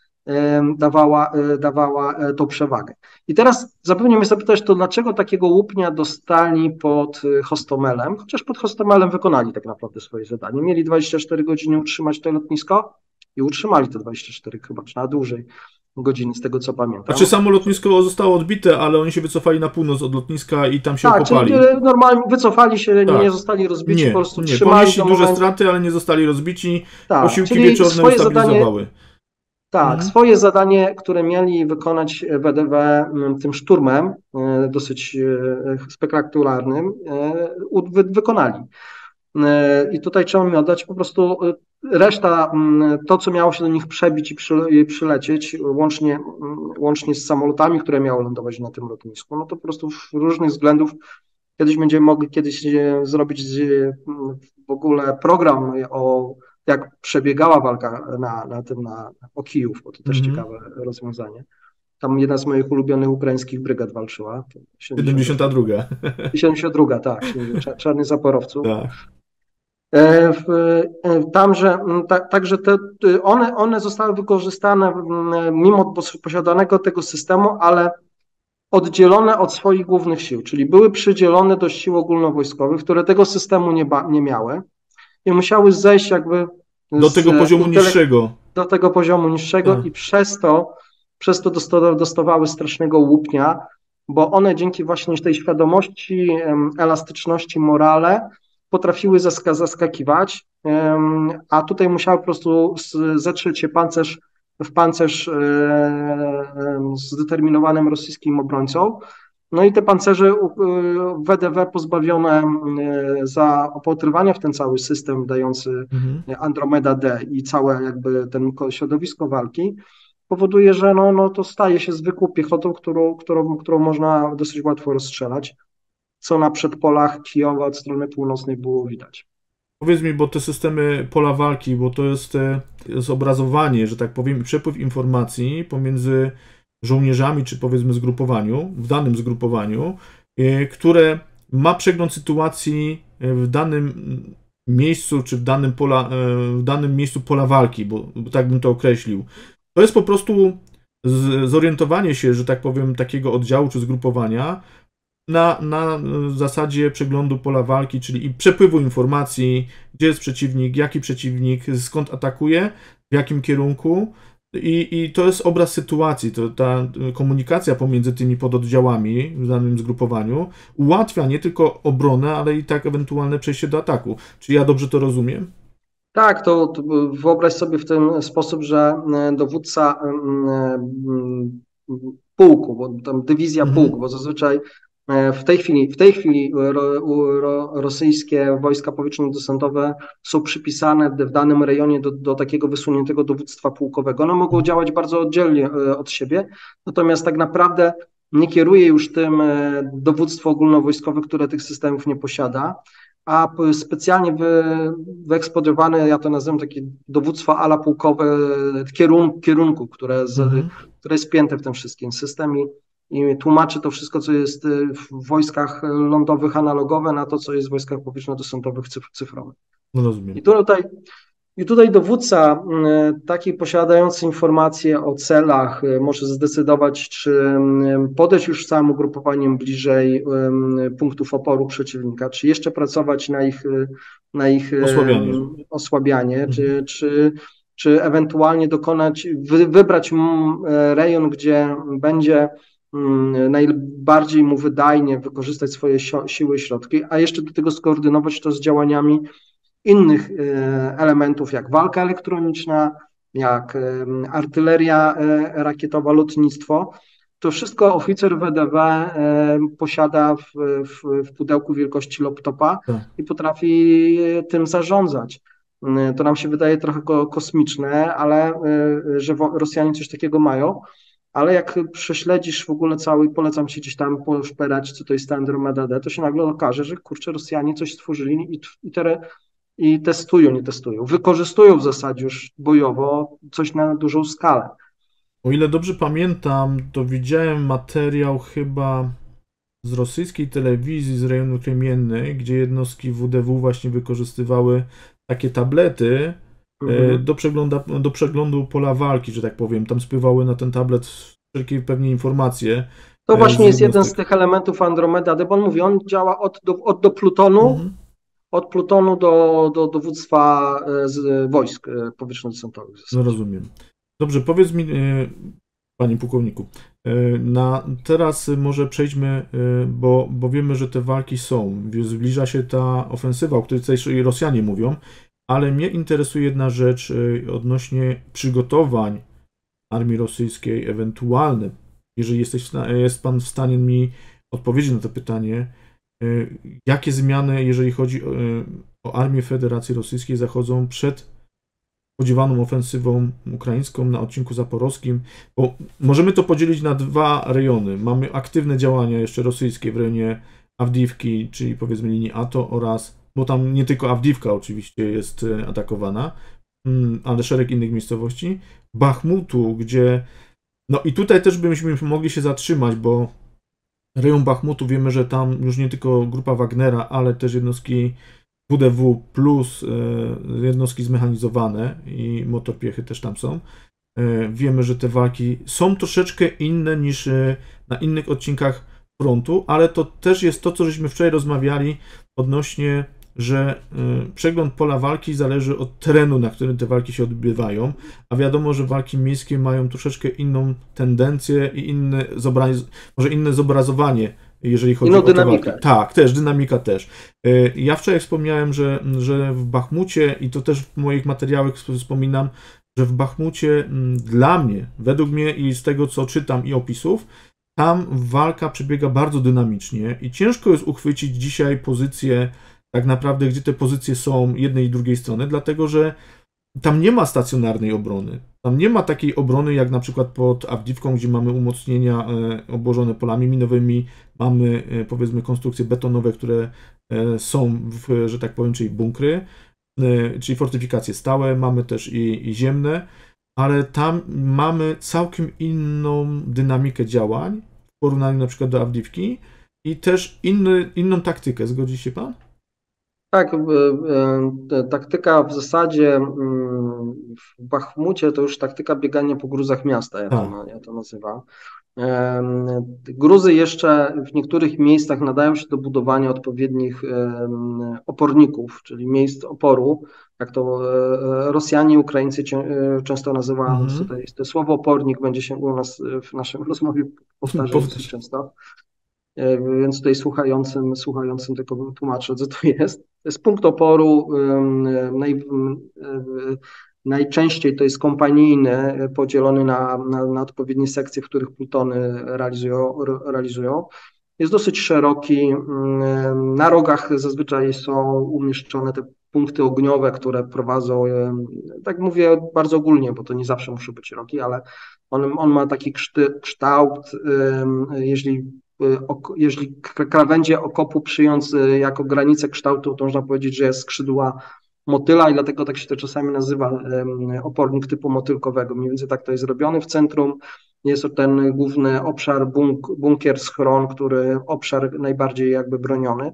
dawała, e, dawała tą przewagę. I teraz zapewne mnie zapytać, to dlaczego takiego łupnia dostali pod Hostomelem, chociaż pod Hostomelem wykonali tak naprawdę swoje zadanie. Mieli 24 godziny utrzymać to lotnisko i utrzymali te 24 chyba, czy na dłużej godziny, z tego co pamiętam. Znaczy samo lotnisko zostało odbite, ale oni się wycofali na północ od lotniska i tam się tak, okopali. Tak, normalnie wycofali się, tak. nie zostali rozbici, nie, po prostu nie. trzymali Ponieśli duże momentu... straty, ale nie zostali rozbici, tak, posiłki wieczorne ustabilizowały. Zadanie... Tak, mhm. swoje zadanie, które mieli wykonać WDW mm, tym szturmem, e, dosyć e, spektakularnym, e, wykonali. I tutaj trzeba mi oddać po prostu reszta, to co miało się do nich przebić i przylecieć, łącznie, łącznie z samolotami, które miały lądować na tym lotnisku, no to po prostu w różnych względów kiedyś będziemy mogli kiedyś zrobić w ogóle program o jak przebiegała walka na, na tym, na, o Kijów, bo to też mm -hmm. ciekawe rozwiązanie. Tam jedna z moich ulubionych ukraińskich brygad walczyła. 72. 72, tak, Czarny Zaporowców. Tak. E, e, Tamże, także te, one, one zostały wykorzystane mimo posiadanego tego systemu, ale oddzielone od swoich głównych sił, czyli były przydzielone do sił ogólnowojskowych, które tego systemu nie, ba, nie miały i musiały zejść jakby do tego poziomu niższego. Do tego poziomu niższego tak. i przez to, przez to dostawały strasznego łupnia, bo one dzięki właśnie tej świadomości, elastyczności, morale potrafiły zask zaskakiwać, a tutaj musiały po prostu zetrzeć się pancerz w pancerz zdeterminowanym rosyjskim obrońcą. No i te pancerze WDW pozbawione za opatrywania w ten cały system dający mhm. Andromeda D i całe jakby ten środowisko walki powoduje, że no, no to staje się zwykłą piechotą, którą, którą, którą można dosyć łatwo rozstrzelać, co na przedpolach Kijowa od strony północnej było widać. Powiedz mi, bo te systemy pola walki, bo to jest e, zobrazowanie, że tak powiem, przepływ informacji pomiędzy żołnierzami, czy powiedzmy zgrupowaniu, w danym zgrupowaniu, e, które ma przegląd sytuacji e, w danym miejscu, czy w danym, pola, w danym miejscu pola walki, bo, bo tak bym to określił. To jest po prostu zorientowanie się, że tak powiem, takiego oddziału czy zgrupowania na, na zasadzie przeglądu pola walki, czyli przepływu informacji, gdzie jest przeciwnik, jaki przeciwnik, skąd atakuje, w jakim kierunku. I, I to jest obraz sytuacji. To, ta komunikacja pomiędzy tymi pododdziałami w danym zgrupowaniu ułatwia nie tylko obronę, ale i tak ewentualne przejście do ataku. Czy ja dobrze to rozumiem? Tak, to, to wyobraź sobie w ten sposób, że e, dowódca pułku, bo tam dywizja mhm. pułku, bo zazwyczaj e, w tej chwili, w tej chwili ro, ro, rosyjskie wojska powietrzno-desantowe są przypisane w danym rejonie do, do takiego wysuniętego dowództwa pułkowego. One mogą działać bardzo oddzielnie e, od siebie, natomiast tak naprawdę nie kieruje już tym dowództwo ogólnowojskowe, które tych systemów nie posiada a specjalnie wy, wyekspodowane, ja to nazywam takie dowództwo ala pułkowe kierun, kierunku, które, z, mhm. które jest spięte w tym wszystkim systemie i tłumaczy to wszystko, co jest w wojskach lądowych analogowe na to, co jest w wojskach powietrzno-desantowych cyfrowych. No rozumiem. I tutaj i tutaj dowódca taki posiadający informacje o celach może zdecydować, czy podejść już całym ugrupowaniem bliżej punktów oporu przeciwnika, czy jeszcze pracować na ich, na ich osłabianie, osłabianie mhm. czy, czy, czy ewentualnie dokonać, wybrać rejon, gdzie będzie najbardziej mu wydajnie wykorzystać swoje siły i środki, a jeszcze do tego skoordynować to z działaniami innych e, elementów, jak walka elektroniczna, jak e, artyleria e, rakietowa, lotnictwo. To wszystko oficer WDW posiada w, w, w pudełku wielkości laptopa tak. i potrafi tym zarządzać. To nam się wydaje trochę kosmiczne, ale że Rosjanie coś takiego mają, ale jak prześledzisz w ogóle cały, polecam się gdzieś tam poszperać, co to jest Andromeda D, to się nagle okaże, że kurczę, Rosjanie coś stworzyli i, i te i testują, nie testują. Wykorzystują w zasadzie już bojowo coś na dużą skalę. O ile dobrze pamiętam, to widziałem materiał chyba z rosyjskiej telewizji z rejonu Kremiennej, gdzie jednostki WDW właśnie wykorzystywały takie tablety mhm. do, przegląda, do przeglądu pola walki, że tak powiem. Tam spływały na ten tablet wszelkie pewnie informacje. To właśnie jest jeden z tych elementów Andromeda, bo on mówi, on działa od do, od do Plutonu, mhm od Plutonu do, do dowództwa e, z wojsk e, powietrzno-desantowych. No rozumiem. Dobrze, powiedz mi, e, panie pułkowniku, na, teraz może przejdźmy, bo, bo wiemy, że te walki są. Zbliża się ta ofensywa, o której tutaj Rosjanie mówią, ale mnie interesuje jedna rzecz odnośnie przygotowań armii rosyjskiej, ewentualne. Jeżeli jesteś, jest pan w stanie mi odpowiedzieć na to pytanie, jakie zmiany, jeżeli chodzi o armię Federacji Rosyjskiej, zachodzą przed spodziewaną ofensywą ukraińską na odcinku zaporowskim, bo możemy to podzielić na dwa rejony. Mamy aktywne działania jeszcze rosyjskie w rejonie Awdiwki, czyli powiedzmy linii ATO oraz, bo tam nie tylko Awdiwka oczywiście jest e, atakowana, mm, ale szereg innych miejscowości, Bachmutu, gdzie no i tutaj też byśmy mogli się zatrzymać, bo rejon Bachmutu wiemy, że tam już nie tylko grupa Wagnera, ale też jednostki WDW plus e, jednostki zmechanizowane i motorpiechy też tam są. E, wiemy, że te walki są troszeczkę inne niż na innych odcinkach frontu, ale to też jest to, co żeśmy wczoraj rozmawiali odnośnie, że przegląd pola walki zależy od terenu, na którym te walki się odbywają, a wiadomo, że walki miejskie mają troszeczkę inną tendencję i inne, może inne zobrazowanie jeżeli chodzi Inną o dynamikę. Tak, też, dynamika też. E, ja wczoraj wspomniałem, że, że w Bachmucie, i to też w moich materiałach wspominam, że w Bachmucie dla mnie, według mnie i z tego, co czytam i opisów, tam walka przebiega bardzo dynamicznie i ciężko jest uchwycić dzisiaj pozycję, tak naprawdę, gdzie te pozycje są jednej i drugiej strony, dlatego że tam nie ma stacjonarnej obrony. Tam nie ma takiej obrony jak na przykład pod Awdiwką, gdzie mamy umocnienia e, obłożone polami minowymi, mamy e, powiedzmy konstrukcje betonowe, które e, są, w, że tak powiem, czyli bunkry, czyli fortyfikacje stałe, mamy też i, i ziemne, ale tam mamy całkiem inną dynamikę działań w porównaniu na przykład do Awdiwki i też inny, inną taktykę. Zgodzi się Pan? Tak, taktyka w zasadzie mm, w Bachmucie to już taktyka biegania po gruzach miasta, ja to, tak. ja to nazywam. Gruzy jeszcze w niektórych miejscach nadają się do budowania odpowiednich oporników, czyli miejsc oporu, jak to e, Rosjanie Ukraińcy e, często nazywają. Mhm. Tutaj to słowo opornik będzie się u nas w naszym rozmowie powtarzać często. E, więc tutaj słuchającym, słuchającym tylko tłumaczę, co to jest. To jest punkt oporu. Naj, najczęściej to jest kompanijny, podzielony na, na, na odpowiednie sekcje, w których plutony realizują, realizują. Jest dosyć szeroki. Na rogach zazwyczaj są umieszczone te punkty ogniowe, które prowadzą, tak mówię bardzo ogólnie, bo to nie zawsze muszą być rogi, ale on, on ma taki kształt, jeśli Y, jeżeli krawędzie okopu przyjąc y, jako granicę kształtu, to można powiedzieć, że jest skrzydła motyla i dlatego tak się to czasami nazywa opornik typu motylkowego. Mniej więcej tak to jest zrobione w centrum. Jest to ten główny obszar bunk, bunkier schron, który obszar najbardziej jakby broniony.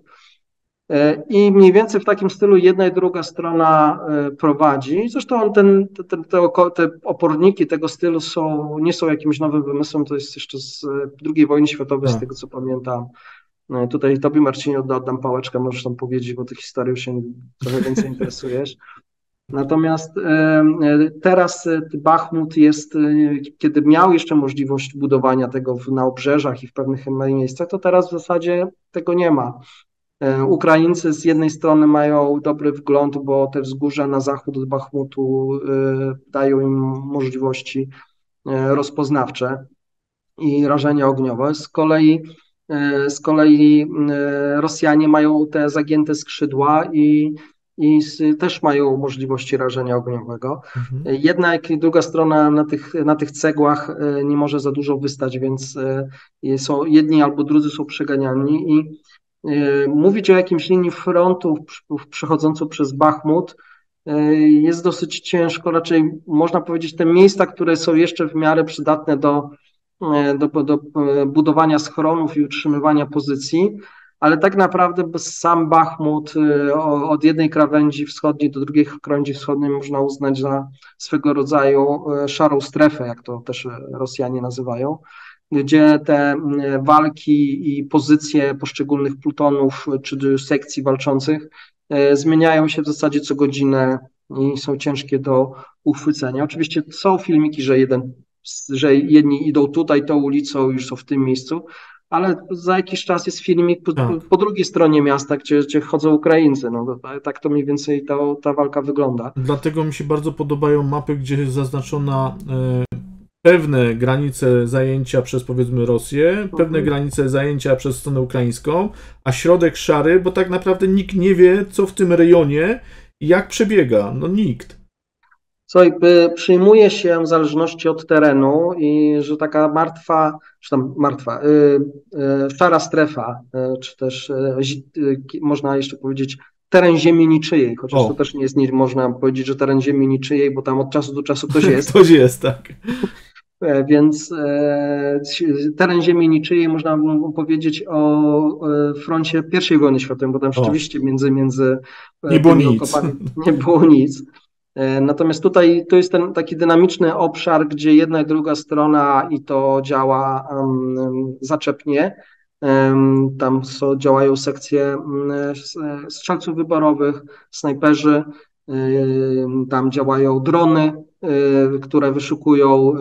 E, I mniej więcej w takim stylu jedna i druga strona e, prowadzi. Zresztą ten, ten, te, te oporniki tego stylu są, nie są jakimś nowym wymysłem, to jest jeszcze z II wojny światowej, z tak. tego co pamiętam. E, tutaj Tobie Marcinie oddam pałeczkę, możesz tam powiedzieć, bo ty historią się trochę więcej interesujesz. Natomiast teraz Bachmut jest, kiedy miał jeszcze możliwość budowania tego na obrzeżach i w pewnych miejscach, to teraz w zasadzie tego nie ma. E, Ukraińcy z jednej strony mają dobry wgląd, bo te wzgórza na zachód od Bachmutu e, dają im możliwości e, rozpoznawcze i rażenia ogniowe. Z kolei, z kolei Rosjanie mają te zagięte skrzydła i, i też mają możliwości rażenia ogniowego. Mhm. Jednak druga strona na tych, na tych cegłach nie może za dużo wystać, więc są jedni albo drudzy są przeganiani i mówić o jakimś linii frontu przechodzącą przez Bachmut y, jest dosyć ciężko. Raczej można powiedzieć, te miejsca, które są jeszcze w miarę przydatne do, y, do, do budowania schronów i utrzymywania pozycji, ale tak naprawdę sam Bachmut od jednej krawędzi wschodniej do drugiej krawędzi wschodniej można uznać za swego rodzaju szarą strefę, jak to też Rosjanie nazywają gdzie te mm, walki i pozycje poszczególnych plutonów czy sekcji walczących e, zmieniają się w zasadzie co godzinę i są ciężkie do uchwycenia. Oczywiście są filmiki, że jeden, że jedni idą tutaj tą ulicą, już są w tym miejscu, ale za jakiś czas jest filmik po, tak. po drugiej stronie miasta, gdzie, gdzie chodzą Ukraińcy. No, tak to mniej więcej ta, ta walka wygląda. Dlatego mi się bardzo podobają mapy, gdzie jest zaznaczona e, pewne granice zajęcia przez powiedzmy Rosję, pewne Mhm. granice zajęcia przez stronę ukraińską, a środek szary, bo tak naprawdę nikt nie wie, co w tym rejonie i jak przebiega. No nikt. Słuchaj, y, przyjmuje się w zależności od terenu i że taka martwa, czy tam martwa, y, y, szara strefa, czy też można jeszcze powiedzieć teren ziemi niczyjej, chociaż O. to też nie jest, nie można powiedzieć, że teren ziemi niczyjej, bo tam od czasu do czasu ktoś jest. Ktoś jest, tak. E, Więc e, teren ziemi niczyjej można by powiedzieć o froncie I wojny światowej, bo tam rzeczywiście między, między e, Nie było nic. nie było nic. Natomiast tutaj to jest ten taki dynamiczny obszar, gdzie jedna i druga strona i to działa um, zaczepnie. Em, Tam są, działają sekcje s- strzelców wyborowych, snajperzy, tam działają drony, które wyszukują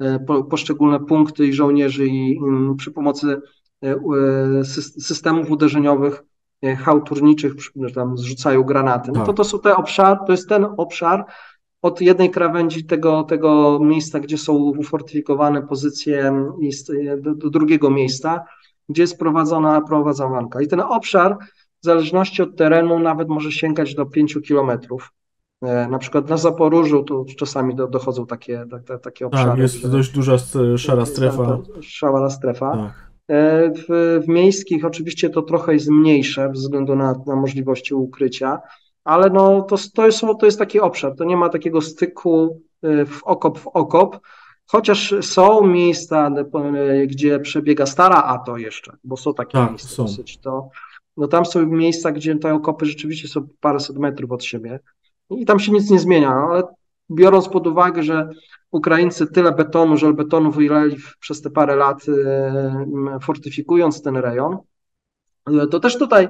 y, y, po- poszczególne punkty i żołnierzy i mm, przy pomocy y, y, sys- systemów uderzeniowych y, hałturniczych przy- tam zrzucają granaty. No to Tak. to są te obszar, to jest ten obszar od jednej krawędzi tego, tego miejsca, gdzie są ufortyfikowane pozycje z- do, do drugiego miejsca, gdzie jest prowadzona, prowadzona walka. I ten obszar w zależności od terenu nawet może sięgać do 5 kilometrów. E, Na przykład na Zaporożu to czasami do, dochodzą takie, tak, tak, takie obszary. Tak, jest dość duża s- szara strefa. Szara strefa. Tak. E, W, w miejskich oczywiście to trochę jest mniejsze ze względu na, na możliwości ukrycia, ale no to, to, jest, to jest taki obszar, to nie ma takiego styku e, w okop w okop, chociaż są miejsca, e, gdzie przebiega stara ATO jeszcze, bo są takie Tak, miejsca są. dosyć, to no tam są miejsca, gdzie te okopy rzeczywiście są paręset metrów od siebie i tam się nic nie zmienia, no, ale biorąc pod uwagę, że Ukraińcy tyle betonu, żelbetonu wylali w- przez te parę lat, e, fortyfikując ten rejon. E, To też tutaj,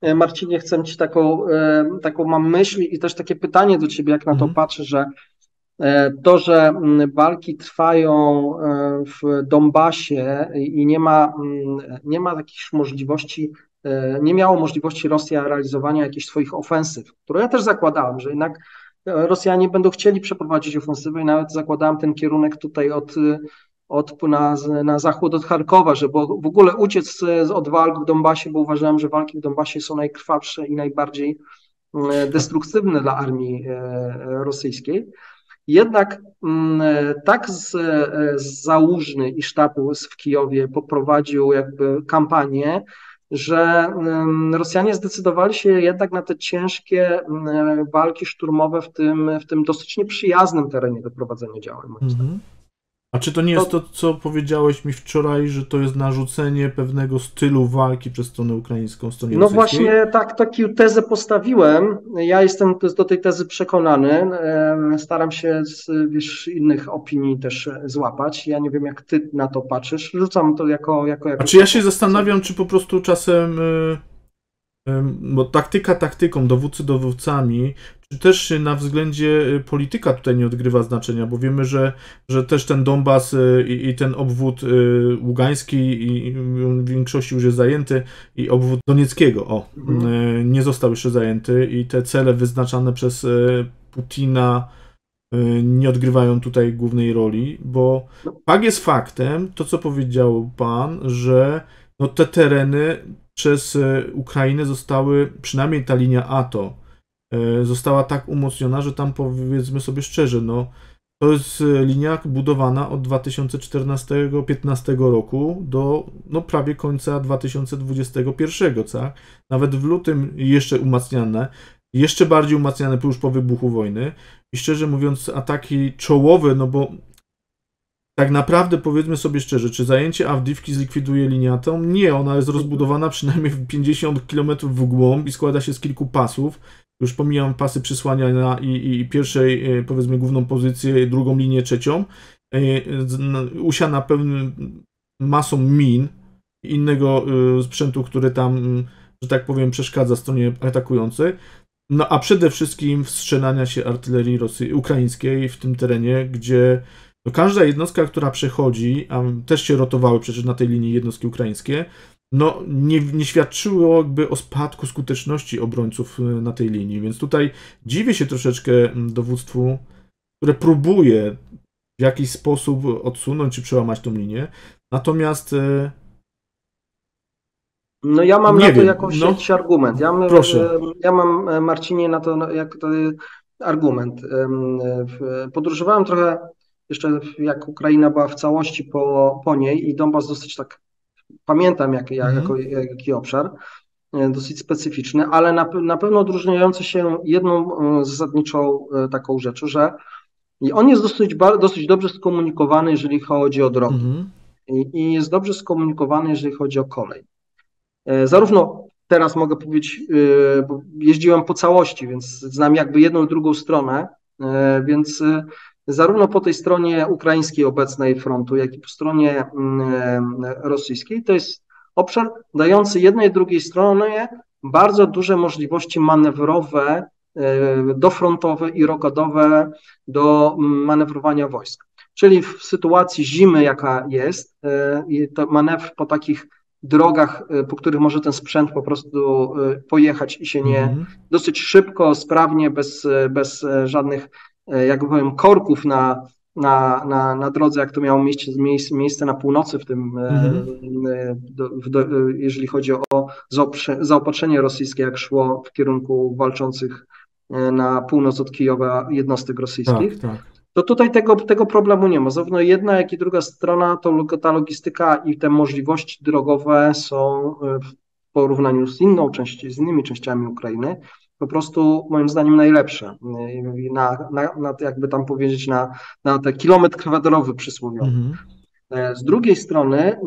e, Marcinie, chcę Ci taką, taką mam myśl i też takie pytanie do Ciebie, jak na to Mhm. patrzę, że to, że walki trwają w Donbasie i nie ma, nie ma takich możliwości, nie miało możliwości Rosja realizowania jakichś swoich ofensyw, które ja też zakładałem, że jednak e, Rosjanie będą chcieli przeprowadzić ofensywę i nawet zakładałem ten kierunek tutaj od, y, od na, na zachód od Charkowa, żeby w ogóle uciec od walk w Donbasie, bo uważałem, że walki w Donbasie są najkrwawsze i najbardziej e, destruktywne dla armii e, rosyjskiej. Jednak mm, tak z, z Załużny i sztabu w Kijowie poprowadził jakby kampanię, że mm, Rosjanie zdecydowali się jednak na te ciężkie mm, walki szturmowe w tym, w tym dosyć nieprzyjaznym terenie do prowadzenia działań. moim zdaniem. A czy to nie jest to, co powiedziałeś mi wczoraj, że to jest narzucenie pewnego stylu walki przez stronę ukraińską, stronie No rosyjskiej? właśnie tak, taką tezę postawiłem. Ja jestem do tej tezy przekonany. Em, Staram się z wiesz, innych opinii też e, złapać. Ja nie wiem, jak ty na to patrzysz. Rzucam to jako... jako, jako A czy ja się zastanawiam, czy po prostu czasem, y, bo taktyka taktyką, dowódcy dowódcami, czy też na względzie y, polityka tutaj nie odgrywa znaczenia, bo wiemy, że, że też ten Donbas y, i, i ten obwód y, ługański i, w większości już jest zajęty i obwód Donieckiego, o, Mhm. y, nie został jeszcze zajęty i te cele wyznaczane przez y, Putina y, nie odgrywają tutaj głównej roli, bo fakt jest faktem, to co powiedział pan, że no, te tereny przez e, Ukrainę zostały, przynajmniej ta linia ATO, e, została tak umocniona, że tam powiedzmy sobie szczerze, no to jest e, linia budowana od 2014-15 roku do no, prawie końca 2021, tak? Nawet w lutym jeszcze umacniane, jeszcze bardziej umacniane już po wybuchu wojny. I szczerze mówiąc, ataki czołowe, no bo tak naprawdę powiedzmy sobie szczerze, czy zajęcie Awdiwki zlikwiduje liniatą? Nie, ona jest rozbudowana przynajmniej w 50 km w głąb i składa się z kilku pasów. Już pomijam pasy przysłaniania i, i pierwszej, e, powiedzmy, główną pozycję, drugą linię, trzecią. E, Usiana pełnym masą min i innego e, sprzętu, który tam, że tak powiem, przeszkadza stronie atakującej. No a przede wszystkim wstrzelania się artylerii ukraińskiej w tym terenie, gdzie no każda jednostka, która przechodzi, a też się rotowały przecież na tej linii jednostki ukraińskie, no nie, nie świadczyło jakby o spadku skuteczności obrońców y, na tej linii, więc tutaj dziwię się troszeczkę mm, dowództwu, które próbuje w jakiś sposób odsunąć czy przełamać tą linię. Natomiast e, no ja mam nie na to wiem. jakoś, no, jakiś argument. Ja, Proszę. ja mam, e, Marcinie, na to jak to argument. Podróżowałem trochę jeszcze jak Ukraina była w całości po, po niej i Donbas dosyć tak, pamiętam jak, jak, mhm. jako, jaki obszar, e, dosyć specyficzny, ale na, na pewno odróżniający się jedną e, zasadniczą taką rzeczą, że i on jest dosyć, dosyć dobrze skomunikowany, jeżeli chodzi o drogi. Mhm. I, I jest dobrze skomunikowany, jeżeli chodzi o kolej. E, zarówno teraz mogę powiedzieć, e, bo jeździłem po całości, więc znam jakby jedną i drugą stronę, e, więc zarówno po tej stronie ukraińskiej obecnej frontu, jak i po stronie mm, rosyjskiej, to jest obszar dający jednej i drugiej stronie bardzo duże możliwości manewrowe, dofrontowe i rokadowe do manewrowania wojsk. Czyli w sytuacji zimy, jaka jest, to manewr po takich drogach, po których może ten sprzęt po prostu pojechać i się nie mm. dosyć szybko, sprawnie, bez, bez żadnych, jakby powiem, korków na, na, na, na drodze, jak to miało miejsce, miejsce na północy, w tym, mm. do, do, jeżeli chodzi o zaopatrzenie rosyjskie, jak szło w kierunku walczących na północ od Kijowa jednostek rosyjskich. Tak, tak to tutaj tego, tego problemu nie ma. Zarówno jedna, jak i druga strona, to ta logistyka i te możliwości drogowe są e, w porównaniu z inną części, z innymi częściami Ukrainy po prostu moim zdaniem najlepsze. Na, na, na jakby tam powiedzieć, na, na te kilometr kwadratowy przysłowiowy. Mhm. Z drugiej strony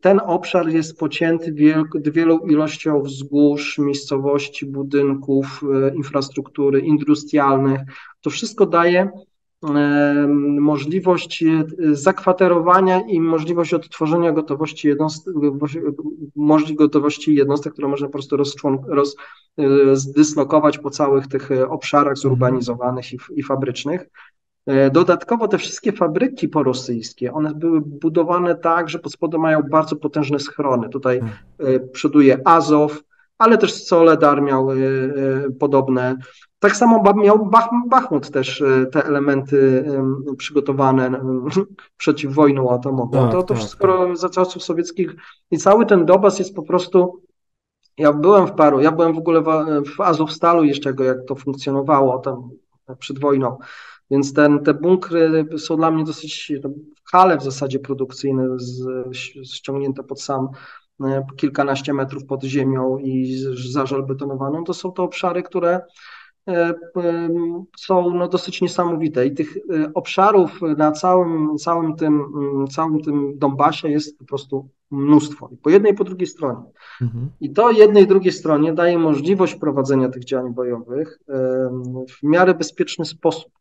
ten obszar jest pocięty wiel, wielą ilością wzgórz, miejscowości, budynków, infrastruktury industrialnych, to wszystko daje możliwość e, zakwaterowania i możliwość odtworzenia gotowości jednostek, gotowości jednostek, które można po prostu roz, e, zdyslokować po całych tych e, obszarach zurbanizowanych i, i fabrycznych. Dodatkowo te wszystkie fabryki porosyjskie, one były budowane tak, że pod spodem mają bardzo potężne schrony. Tutaj mhm. przoduje Azow, ale też Soledar miał podobne tak samo miał Bach, Bachmut też e, te elementy przygotowane przeciw wojną atomową. Tak, to, to tak, wszystko tak. za czasów sowieckich i cały ten dobas jest po prostu. Ja byłem w paru, ja byłem w ogóle w, w Azowstalu jeszcze, jak to funkcjonowało tam przed wojną. Więc ten, te bunkry są dla mnie dosyć hale w zasadzie produkcyjne, z, ściągnięte pod sam e, kilkanaście metrów pod ziemią i zażal betonowaną. To są to obszary, które E, są no, dosyć niesamowite i tych e, obszarów na całym, całym, tym, mm, całym tym Donbasie jest po prostu mnóstwo. I po jednej i po drugiej stronie. Mhm. I to jednej i drugiej stronie daje możliwość prowadzenia tych działań bojowych w miarę bezpieczny sposób.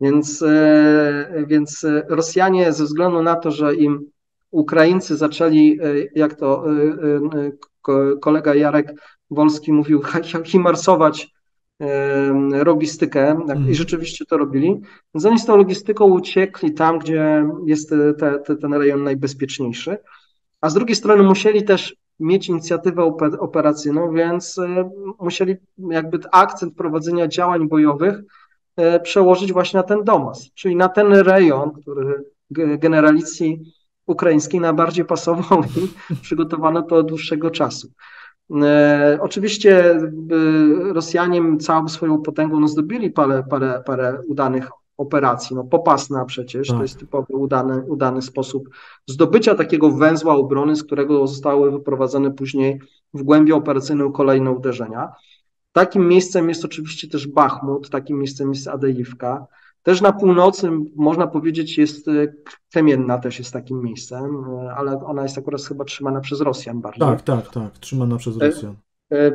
Więc, e, więc Rosjanie ze względu na to, że im Ukraińcy zaczęli, jak to kolega Jarek Wolski mówił, himarsować logistykę mm. i rzeczywiście to robili. Więc oni z tą logistyką uciekli tam, gdzie jest te, te, ten rejon najbezpieczniejszy, a z drugiej strony musieli też mieć inicjatywę operacyjną, więc e, musieli jakby akcent prowadzenia działań bojowych e, przełożyć właśnie na ten Domas, czyli na ten rejon, który generalicji ukraińskiej najbardziej pasował i przygotowano to od dłuższego czasu. E, oczywiście e, Rosjanie całą swoją potęgą no, zdobyli parę, parę, parę udanych operacji. No, popasna przecież, to tak. jest typowy udany, udany sposób zdobycia takiego węzła obrony, z którego zostały wyprowadzone później w głębi operacyjną kolejne uderzenia. Takim miejscem jest oczywiście też Bachmut, takim miejscem jest Adejivka. Też na północy, można powiedzieć, jest e, Kemienna też jest takim miejscem, e, ale ona jest akurat chyba trzymana przez Rosjan bardziej. Tak, tak, tak, trzymana przez e, Rosjan.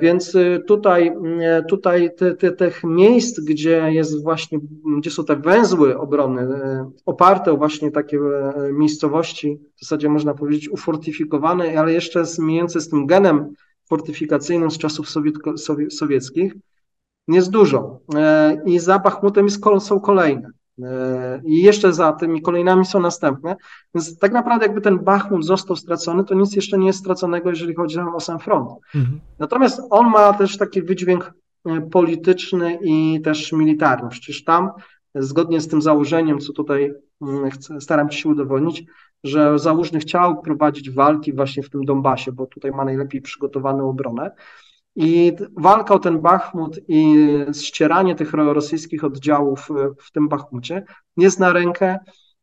Więc tutaj, tutaj te, te, tych miejsc, gdzie jest właśnie, gdzie są te węzły obrony, oparte o właśnie takie miejscowości, w zasadzie można powiedzieć ufortyfikowane, ale jeszcze zmieniające z tym genem fortyfikacyjnym z czasów sowieckich, jest dużo. E, I za Bachmutem są kolejne. E, I jeszcze za tym i kolejnymi są następne. Więc tak naprawdę, jakby ten Bachmut został stracony, to nic jeszcze nie jest straconego, jeżeli chodzi o sam front. Mhm. Natomiast on ma też taki wydźwięk e, polityczny i też militarny. Przecież tam zgodnie z tym założeniem, co tutaj mm, chcę, staram się udowodnić, że Załużny chciał prowadzić walki właśnie w tym Donbasie, bo tutaj ma najlepiej przygotowaną obronę. I walka o ten Bachmut i ścieranie tych rosyjskich oddziałów w tym Bachmucie jest na rękę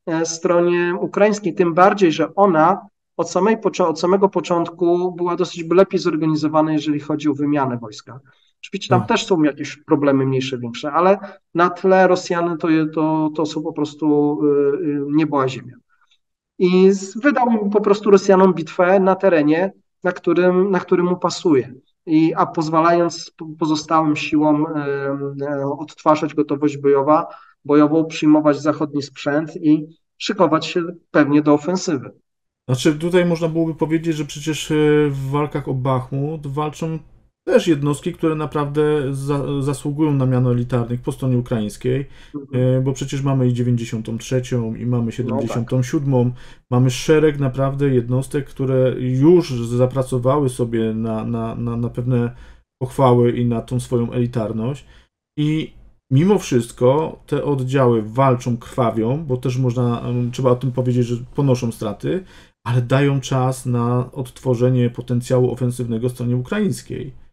e, stronie ukraińskiej, tym bardziej, że ona od, samej, od samego początku była dosyć lepiej zorganizowana, jeżeli chodzi o wymianę wojska. Oczywiście tam no. też są jakieś problemy mniejsze, większe, ale na tle Rosjany to, to, to są po prostu y, niebo a ziemia. I wydał po prostu Rosjanom bitwę na terenie, na którym, na którym mu pasuje. I, a pozwalając pozostałym siłom odtwarzać gotowość bojowa, bojową, przyjmować zachodni sprzęt i szykować się pewnie do ofensywy. Znaczy, tutaj można byłoby powiedzieć, że przecież e, w walkach o Bachmut walczą też jednostki, które naprawdę za, zasługują na miano elitarnych po stronie ukraińskiej, mhm. bo przecież mamy i 93 i mamy 77, no tak. mamy szereg naprawdę jednostek, które już zapracowały sobie na, na, na, na pewne pochwały i na tą swoją elitarność i mimo wszystko te oddziały walczą, krwawią, bo też można, trzeba o tym powiedzieć, że ponoszą straty, ale dają czas na odtworzenie potencjału ofensywnego stronie ukraińskiej.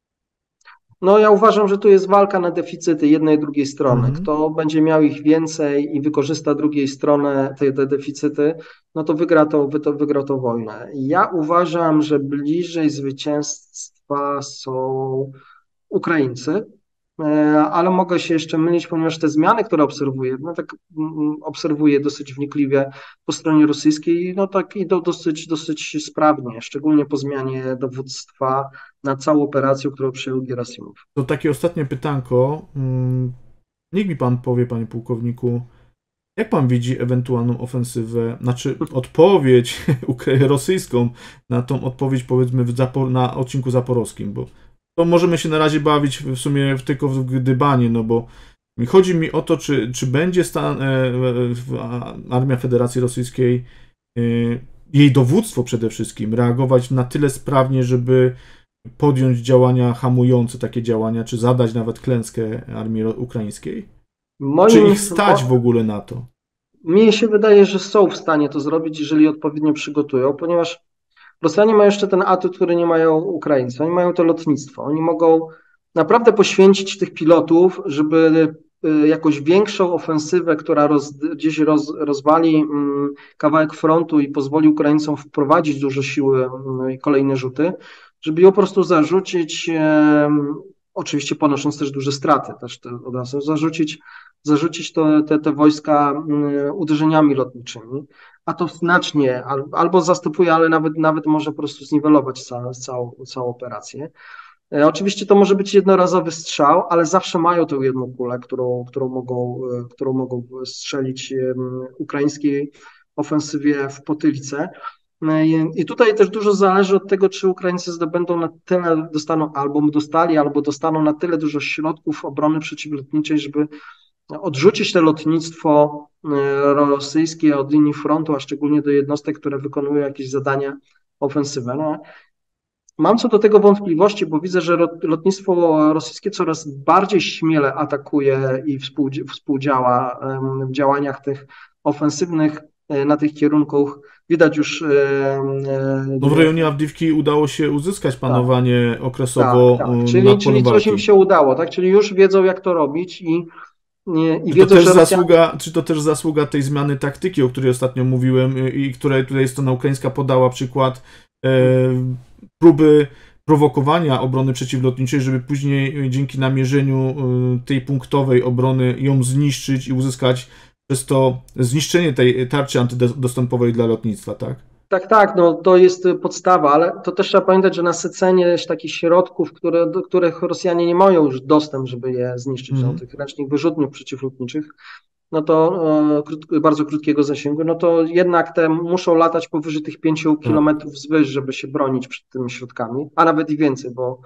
No ja uważam, że tu jest walka na deficyty jednej i drugiej strony. Mhm. Kto będzie miał ich więcej i wykorzysta drugiej strony te, te deficyty, no to wygra to, to, wygra to wojnę. Ja uważam, że bliżej zwycięstwa są Ukraińcy, ale mogę się jeszcze mylić, ponieważ te zmiany, które obserwuję, no tak mm, obserwuję dosyć wnikliwie po stronie rosyjskiej, no tak idą dosyć, dosyć sprawnie, szczególnie po zmianie dowództwa na całą operację, którą przejął Gerasimów. To takie ostatnie pytanko. Mm, niech mi pan powie, panie pułkowniku, jak pan widzi ewentualną ofensywę, znaczy odpowiedź rosyjską na tą odpowiedź powiedzmy na odcinku zaporowskim, bo to możemy się na razie bawić w sumie tylko w gdybanie, no bo chodzi mi o to, czy, czy będzie stan, e, Armia Federacji Rosyjskiej, e, jej dowództwo przede wszystkim, reagować na tyle sprawnie, żeby podjąć działania hamujące takie działania, czy zadać nawet klęskę armii ukraińskiej? Moim czy ich stać w ogóle na to? Mnie się wydaje, że są w stanie to zrobić, jeżeli odpowiednio przygotują, ponieważ Rosjanie mają jeszcze ten atut, który nie mają Ukraińcy. Oni mają to lotnictwo. Oni mogą naprawdę poświęcić tych pilotów, żeby y, jakąś większą ofensywę, która roz, gdzieś roz, rozwali mm, kawałek frontu i pozwoli Ukraińcom wprowadzić dużo siły mm, i kolejne rzuty, żeby ją po prostu zarzucić, oczywiście ponosząc też duże straty, też od razu zarzucić, zarzucić to, te, te wojska mm, uderzeniami lotniczymi a to znacznie albo zastępuje, ale nawet, nawet może po prostu zniwelować całą, całą, całą operację. E, oczywiście to może być jednorazowy strzał, ale zawsze mają tę jedną kulę, którą, którą, mogą, e, którą mogą strzelić ukraińskiej ofensywie w potylicę. E, I tutaj też dużo zależy od tego, czy Ukraińcy zdobędą na tyle, dostaną albo dostali, albo dostaną na tyle dużo środków obrony przeciwlotniczej, żeby odrzucić to lotnictwo rosyjskie od linii frontu, a szczególnie do jednostek, które wykonują jakieś zadania ofensywne. No, mam co do tego wątpliwości, bo widzę, że lotnictwo rosyjskie coraz bardziej śmiele atakuje i współdziała w działaniach tych ofensywnych e, na tych kierunkach. Widać już. E, no w rejonie Awdiwki udało się uzyskać panowanie tak, okresowo. Tak, tak. Czyli, czyli coś im się udało, tak? Czyli już wiedzą, jak to robić i i czy, wiedzą, to też zasługa, czy to też zasługa tej zmiany taktyki, o której ostatnio mówiłem y, i której tutaj strona ukraińska podała przykład e, próby prowokowania obrony przeciwlotniczej, żeby później y, dzięki namierzeniu y, tej punktowej obrony ją zniszczyć i uzyskać przez to zniszczenie tej tarczy antydostępowej dla lotnictwa, tak? Tak, tak, no to jest podstawa, ale to też trzeba pamiętać, że nasycenie takich środków, które, do których Rosjanie nie mają już dostęp, żeby je zniszczyć, mm. no, tych ręcznych wyrzutniów przeciwlotniczych, no to e, krót, bardzo krótkiego zasięgu, no to jednak te muszą latać powyżej tych 5 mm. kilometrów wzwyż, żeby się bronić przed tymi środkami, a nawet i więcej, bo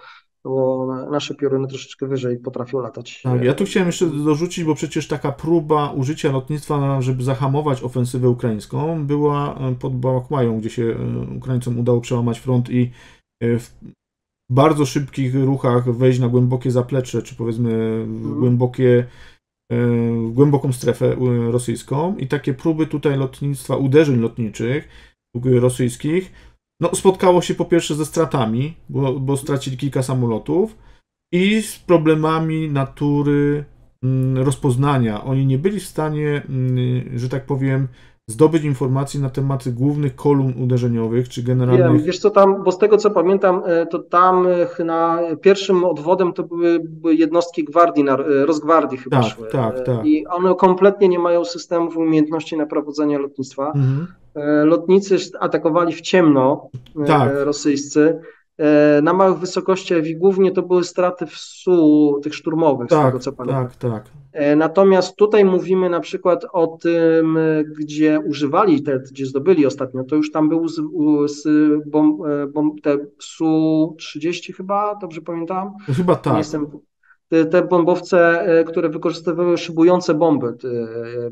bo nasze pioruny troszeczkę wyżej potrafią latać. Tak, ja tu chciałem jeszcze dorzucić, bo przecież taka próba użycia lotnictwa, żeby zahamować ofensywę ukraińską, była e, pod Bałakłają, gdzie się e, Ukraińcom udało przełamać front i e, w bardzo szybkich ruchach wejść na głębokie zaplecze, czy powiedzmy mhm. głębokie w głęboką strefę rosyjską i takie próby tutaj lotnictwa, uderzeń lotniczych rosyjskich, no, spotkało się po pierwsze ze stratami, bo, bo stracili kilka samolotów i z problemami natury mm, rozpoznania. Oni nie byli w stanie, mm, że tak powiem, zdobyć informacji na temat głównych kolumn uderzeniowych, czy generalnych... Wiem, wiesz co tam, bo z tego co pamiętam, e, to tam e, na pierwszym odwodem to były, były jednostki gwardii, e, rozgwardii chyba tak, szły. Tak, tak. I one kompletnie nie mają systemów umiejętności na prowadzenie lotnictwa. Mhm. Lotnicy atakowali w ciemno, tak. rosyjscy. E, na małych wysokościach i głównie to były straty w SU tych szturmowych, tak, z tego co pamiętam. Tak, tak. E, natomiast tutaj mówimy na przykład o tym, gdzie używali, te, gdzie zdobyli ostatnio, to już tam był z, z bom, e, bom, te SU-30 chyba, dobrze pamiętam? Chyba tak. Nie jestem, te, te bombowce, e, które wykorzystywały szybujące bomby. Te,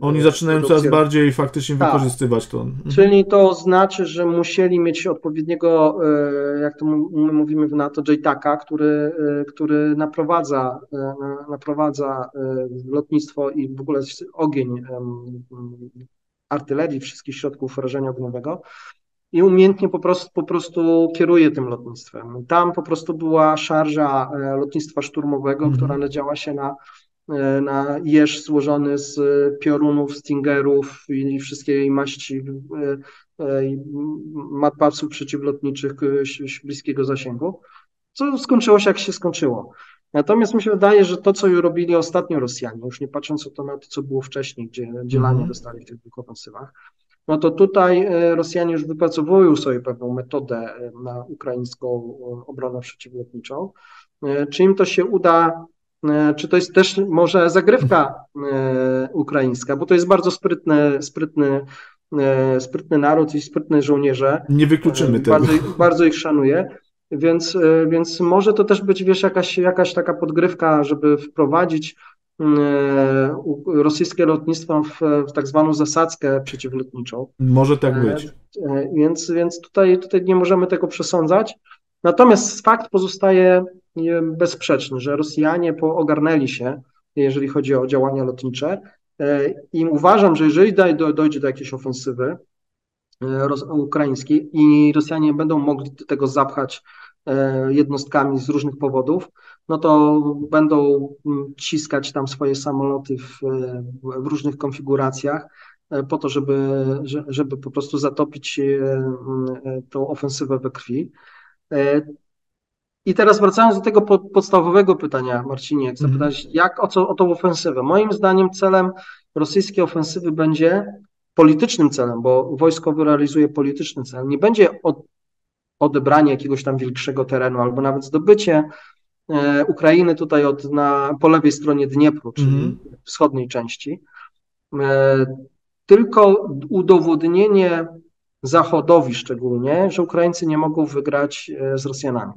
Oni zaczynają coraz bardziej faktycznie tak. wykorzystywać to. Mhm. Czyli to znaczy, że musieli mieć odpowiedniego, e, jak to my mówimy w NATO, JTAKa, który, e, który naprowadza, naprowadza lotnictwo i w ogóle ogień artylerii, wszystkich środków rażenia ogniowego i umiejętnie po prostu, po prostu kieruje tym lotnictwem. Tam po prostu była szarża e, lotnictwa szturmowego, mm. która nadziała się na, e, na jeż złożony z piorunów, stingerów i wszystkiej maści e, matpaców przeciwlotniczych bliskiego zasięgu, co skończyło się jak się skończyło. Natomiast mi się wydaje, że to, co robili ostatnio Rosjanie, już nie patrząc to na to, co było wcześniej, gdzie dzielanie mm. dostali w tych dwóch ofensywach, no to tutaj e, Rosjanie już wypracowują sobie pewną metodę e, na ukraińską e, obronę przeciwlotniczą. Czy im to się uda, czy to jest też może zagrywka ukraińska, bo to jest bardzo sprytny, sprytny, sprytny naród i sprytne żołnierze. Nie wykluczymy tego. Bardzo, bardzo ich szanuję. Więc, więc może to też być, wiesz, jakaś, jakaś taka podgrywka, żeby wprowadzić rosyjskie lotnictwo w, w tak zwaną zasadzkę przeciwlotniczą. Może tak być. E, e, więc, więc tutaj, tutaj nie możemy tego przesądzać. Natomiast fakt pozostaje bezsprzeczny, że Rosjanie ogarnęli się, jeżeli chodzi o działania lotnicze. I uważam, że jeżeli dojdzie do jakiejś ofensywy ukraińskiej i Rosjanie będą mogli do tego zapchać jednostkami z różnych powodów, no to będą mm, ciskać tam swoje samoloty w, w różnych konfiguracjach e, po to, żeby, żeby po prostu zatopić e, e, tą ofensywę we krwi. I teraz wracając do tego podstawowego pytania, Marcinie, jak zapytać, mhm. jak o, co, o tą ofensywę? Moim zdaniem celem rosyjskiej ofensywy będzie politycznym celem, bo wojsko realizuje polityczny cel. Nie będzie od, odebranie jakiegoś tam większego terenu albo nawet zdobycie E, Ukrainy tutaj od, na, po lewej stronie Dniepru, czyli mm. wschodniej części, e, tylko udowodnienie Zachodowi szczególnie, że Ukraińcy nie mogą wygrać e, z Rosjanami.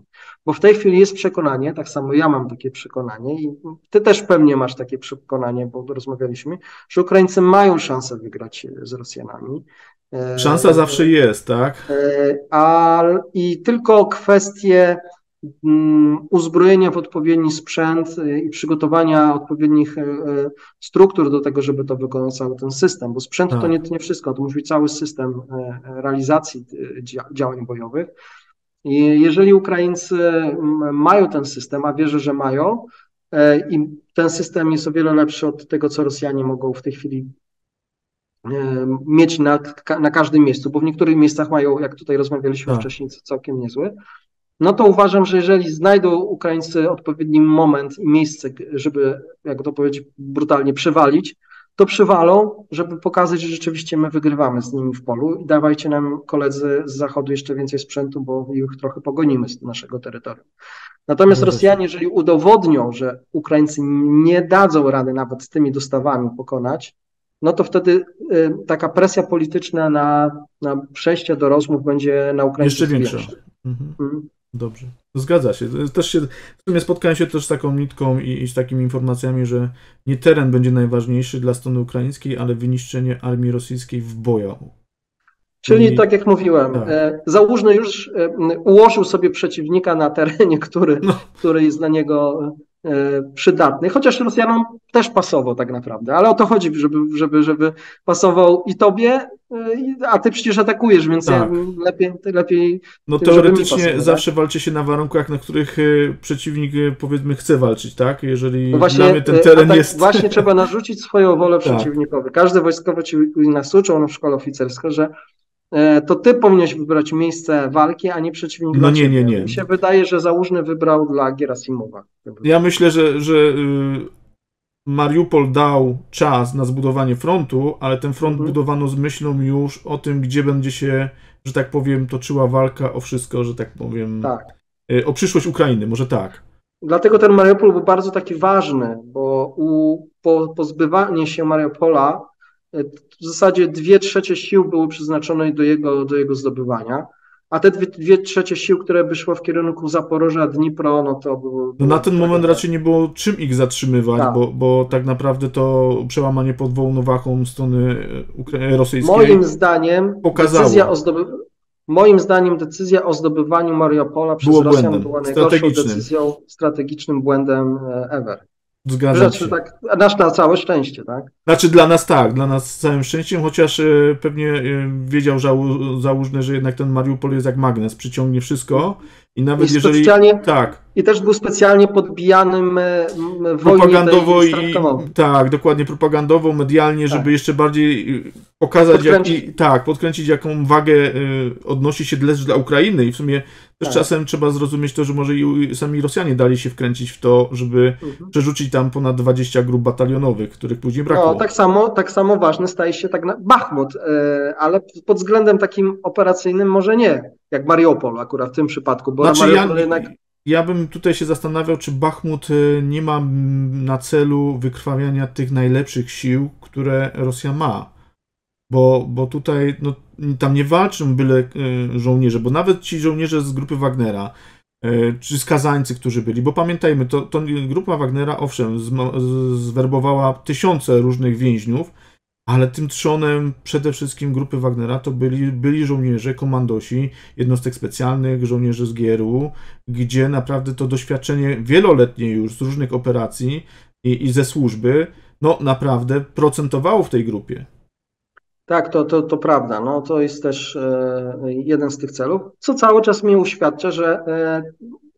Bo w tej chwili jest przekonanie, tak samo ja mam takie przekonanie i ty też pewnie masz takie przekonanie, bo rozmawialiśmy, że Ukraińcy mają szansę wygrać z Rosjanami. Szansa zawsze jest, tak? A, I tylko kwestie Mm, uzbrojenia w odpowiedni sprzęt y, i przygotowania odpowiednich struktur do tego, żeby to wykonał cały ten system, bo sprzęt tak. to nie, to nie wszystko, to musi być cały system realizacji działań bojowych. I jeżeli Ukraińcy mają ten system, a wierzę, że mają, i ten system jest o wiele lepszy od tego, co Rosjanie mogą w tej chwili mieć na, na każdym miejscu, bo w niektórych miejscach mają, jak tutaj rozmawialiśmy tak. wcześniej, całkiem niezły no to uważam, że jeżeli znajdą Ukraińcy odpowiedni moment i miejsce, żeby, jak to powiedzieć, brutalnie przywalić, to przywalą, żeby pokazać, że rzeczywiście my wygrywamy z nimi w polu i dawajcie nam koledzy z zachodu jeszcze więcej sprzętu, bo ich trochę pogonimy z naszego terytorium. Natomiast Rosjanie, jeżeli udowodnią, że Ukraińcy nie dadzą rady nawet z tymi dostawami pokonać, no to wtedy y, taka presja polityczna na, na przejście do rozmów będzie na Ukraińców jeszcze większa. Mhm. Mhm. Dobrze. Zgadza się. Też się. W sumie spotkałem się też z taką nitką i, i, z takimi informacjami, że nie teren będzie najważniejszy dla strony ukraińskiej, ale wyniszczenie armii rosyjskiej w boju. Czyli I... tak jak mówiłem, tak. E, Załóżny już e, ułożył sobie przeciwnika na terenie, który, no. który jest dla niego przydatny, chociaż Rosjanom też pasował tak naprawdę, ale o to chodzi, żeby, żeby, żeby pasował i tobie, a ty przecież atakujesz, więc tak. ja lepiej, lepiej. No teoretycznie zawsze tak? walczy się na warunkach, na których przeciwnik powiedzmy chce walczyć, tak? Jeżeli no właśnie, ten teren jest. Właśnie trzeba narzucić swoją wolę tak. przeciwnikowi. Każdy wojskowy ci nas uczą na szkole oficerskiej, że E, to ty powinieneś wybrać miejsce walki, a nie przeciwnik. No nie, nie, nie. Mi się wydaje, że Załużny wybrał dla Gerasimowa. Ja myślę, że, że y, Mariupol dał czas na zbudowanie frontu, ale ten front mhm. budowano z myślą już o tym, gdzie będzie się, że tak powiem, toczyła walka o wszystko, że tak powiem. Tak. Y, o przyszłość Ukrainy, może tak. Dlatego ten Mariupol był bardzo taki ważny, bo u, po, pozbywanie się Mariupola w zasadzie dwie trzecie sił było przeznaczone do jego, do jego zdobywania, a te dwie, dwie trzecie sił, które by szło w kierunku Zaporoża, Dnipro, no to było... No na ten moment raczej nie było czym ich zatrzymywać, tak. Bo, bo tak naprawdę to przełamanie pod Wołnowachą strony rosyjskiej Moim zdaniem pokazało. decyzja o zdobywaniu Moim zdaniem decyzja o zdobywaniu Mariupola przez Było Rosjan była najgorszą decyzją, strategicznym błędem e, ever. Zgadzam się. Tak, nasz na całe szczęście, tak? Znaczy dla nas tak, dla nas z całym szczęściem, chociaż e, pewnie e, wiedział żału, Załużny, że jednak ten Mariupol jest jak magnes, przyciągnie wszystko i nawet I jeżeli... Tak. I też był specjalnie podbijanym propagandowo i tak, dokładnie propagandowo, medialnie, tak. żeby jeszcze bardziej pokazać, jak, tak, podkręcić jaką wagę odnosi się dla, dla Ukrainy i w sumie też tak. czasem trzeba zrozumieć to, że może i sami Rosjanie dali się wkręcić w to, żeby mhm. przerzucić tam ponad 20 grup batalionowych, których później brakło. No, tak samo, tak samo ważny staje się tak na Bachmut, yy, ale pod względem takim operacyjnym może nie, jak Mariupol akurat w tym przypadku, bo znaczy, ja, jednak... Ja bym tutaj się zastanawiał, czy Bachmut e, nie ma na celu wykrwawiania tych najlepszych sił, które Rosja ma. Bo, bo tutaj no, tam nie walczą byle e, żołnierze, bo nawet ci żołnierze z grupy Wagnera, e, czy skazańcy, którzy byli, bo pamiętajmy, to, to grupa Wagnera, owszem, zwerbowała tysiące różnych więźniów, ale tym trzonem przede wszystkim grupy Wagnera to byli, byli żołnierze, komandosi jednostek specjalnych, żołnierze z GRU, gdzie naprawdę to doświadczenie wieloletnie już z różnych operacji i, i ze służby, no naprawdę procentowało w tej grupie. Tak, to, to, to prawda. No, to jest też e, jeden z tych celów, co cały czas mi uświadcza, że e,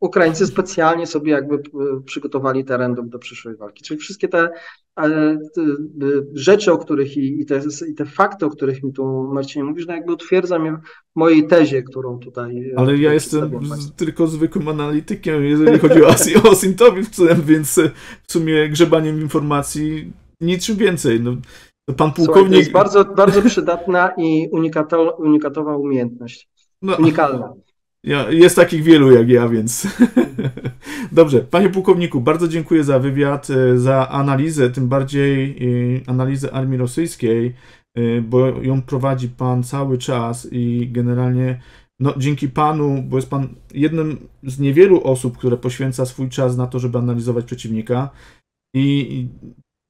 Ukraińcy specjalnie sobie jakby e, przygotowali teren do, do przyszłej walki. Czyli wszystkie te, te rzeczy, o których i, i, te, i te fakty, o których mi tu Marcin mówisz, no jakby utwierdza mnie w mojej tezie, którą tutaj. Ale ja jestem z, tylko zwykłym analitykiem, jeżeli chodzi o, o Sintowicem, więc w sumie grzebaniem informacji niczym więcej. No, Pan pułkownik... Słuchaj, to jest bardzo, bardzo przydatna i unikatowa umiejętność. No, Unikalna. Ja, jest takich wielu jak ja, więc. Dobrze. Panie pułkowniku, bardzo dziękuję za wywiad, e, za analizę, tym bardziej e, analizę armii rosyjskiej, e, bo ją prowadzi Pan cały czas i generalnie no, dzięki Panu, bo jest Pan jednym z niewielu osób, które poświęca swój czas na to, żeby analizować przeciwnika. I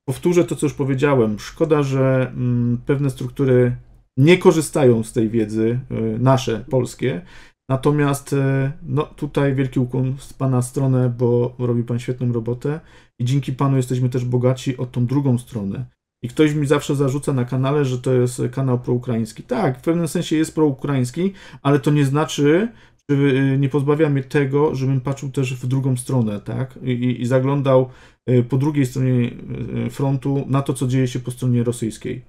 powtórzę to, co już powiedziałem. Szkoda, że mm, pewne struktury nie korzystają z tej wiedzy, nasze, polskie. Natomiast y, no, tutaj wielki ukłon z Pana stronę, bo robi Pan świetną robotę i dzięki Panu jesteśmy też bogaci o tą drugą stronę. I ktoś mi zawsze zarzuca na kanale, że to jest kanał proukraiński. Tak, w pewnym sensie jest proukraiński, ale to nie znaczy, że y, nie pozbawia mnie tego, żebym patrzył też w drugą stronę, tak? I, i zaglądał Y, po drugiej stronie frontu na to, co dzieje się po stronie rosyjskiej.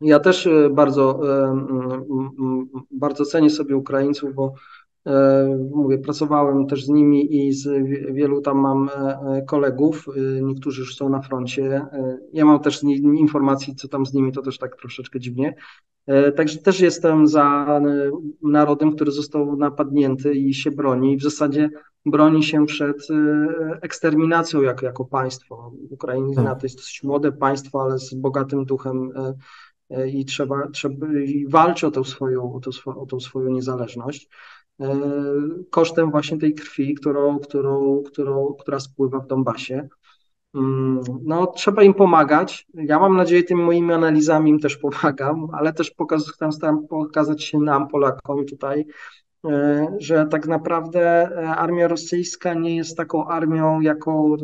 Ja też y, bardzo, bardzo cenię sobie Ukraińców, bo mówię, pracowałem też z nimi i z wielu tam mam kolegów, niektórzy już są na froncie. Ja mam też informacji, co tam z nimi, to też tak troszeczkę dziwnie. Także też jestem za narodem, który został napadnięty i się broni. W zasadzie broni się przed eksterminacją jako, jako państwo. Ukraina tak. to jest dosyć młode państwo, ale z bogatym duchem i trzeba, trzeba i walczy o tą swoją, o tą, o tą swoją niezależność kosztem właśnie tej krwi, którą, którą, którą, która spływa w Donbasie. Mm, no, trzeba im pomagać. Ja mam nadzieję, tymi moimi analizami im też pomagam, ale też pokaz, staram pokazać się nam, Polakom tutaj, że tak naprawdę armia rosyjska nie jest taką armią, jaką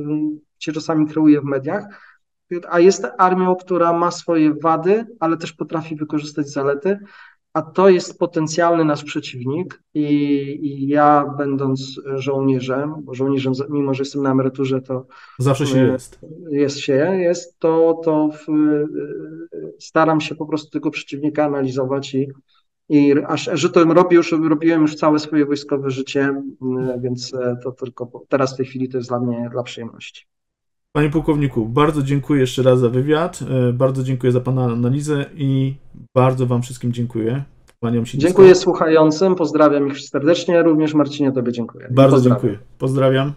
się czasami kreuje w mediach, a jest armią, która ma swoje wady, ale też potrafi wykorzystać zalety a to jest potencjalny nasz przeciwnik i, i, ja będąc żołnierzem, bo żołnierzem, mimo że jestem na emeryturze, to zawsze się jest. Jest się, jest, to, to w, staram się po prostu tego przeciwnika analizować i, i aż, że to robię już, robiłem już całe swoje wojskowe życie, więc to tylko teraz w tej chwili to jest dla mnie dla przyjemności. Panie pułkowniku, bardzo dziękuję jeszcze raz za wywiad, e, bardzo dziękuję za Pana analizę i bardzo Wam wszystkim dziękuję. Kłaniam się dziękuję nisko. słuchającym, pozdrawiam ich serdecznie, również Marcinie Tobie dziękuję. Bardzo pozdrawiam. dziękuję. Pozdrawiam.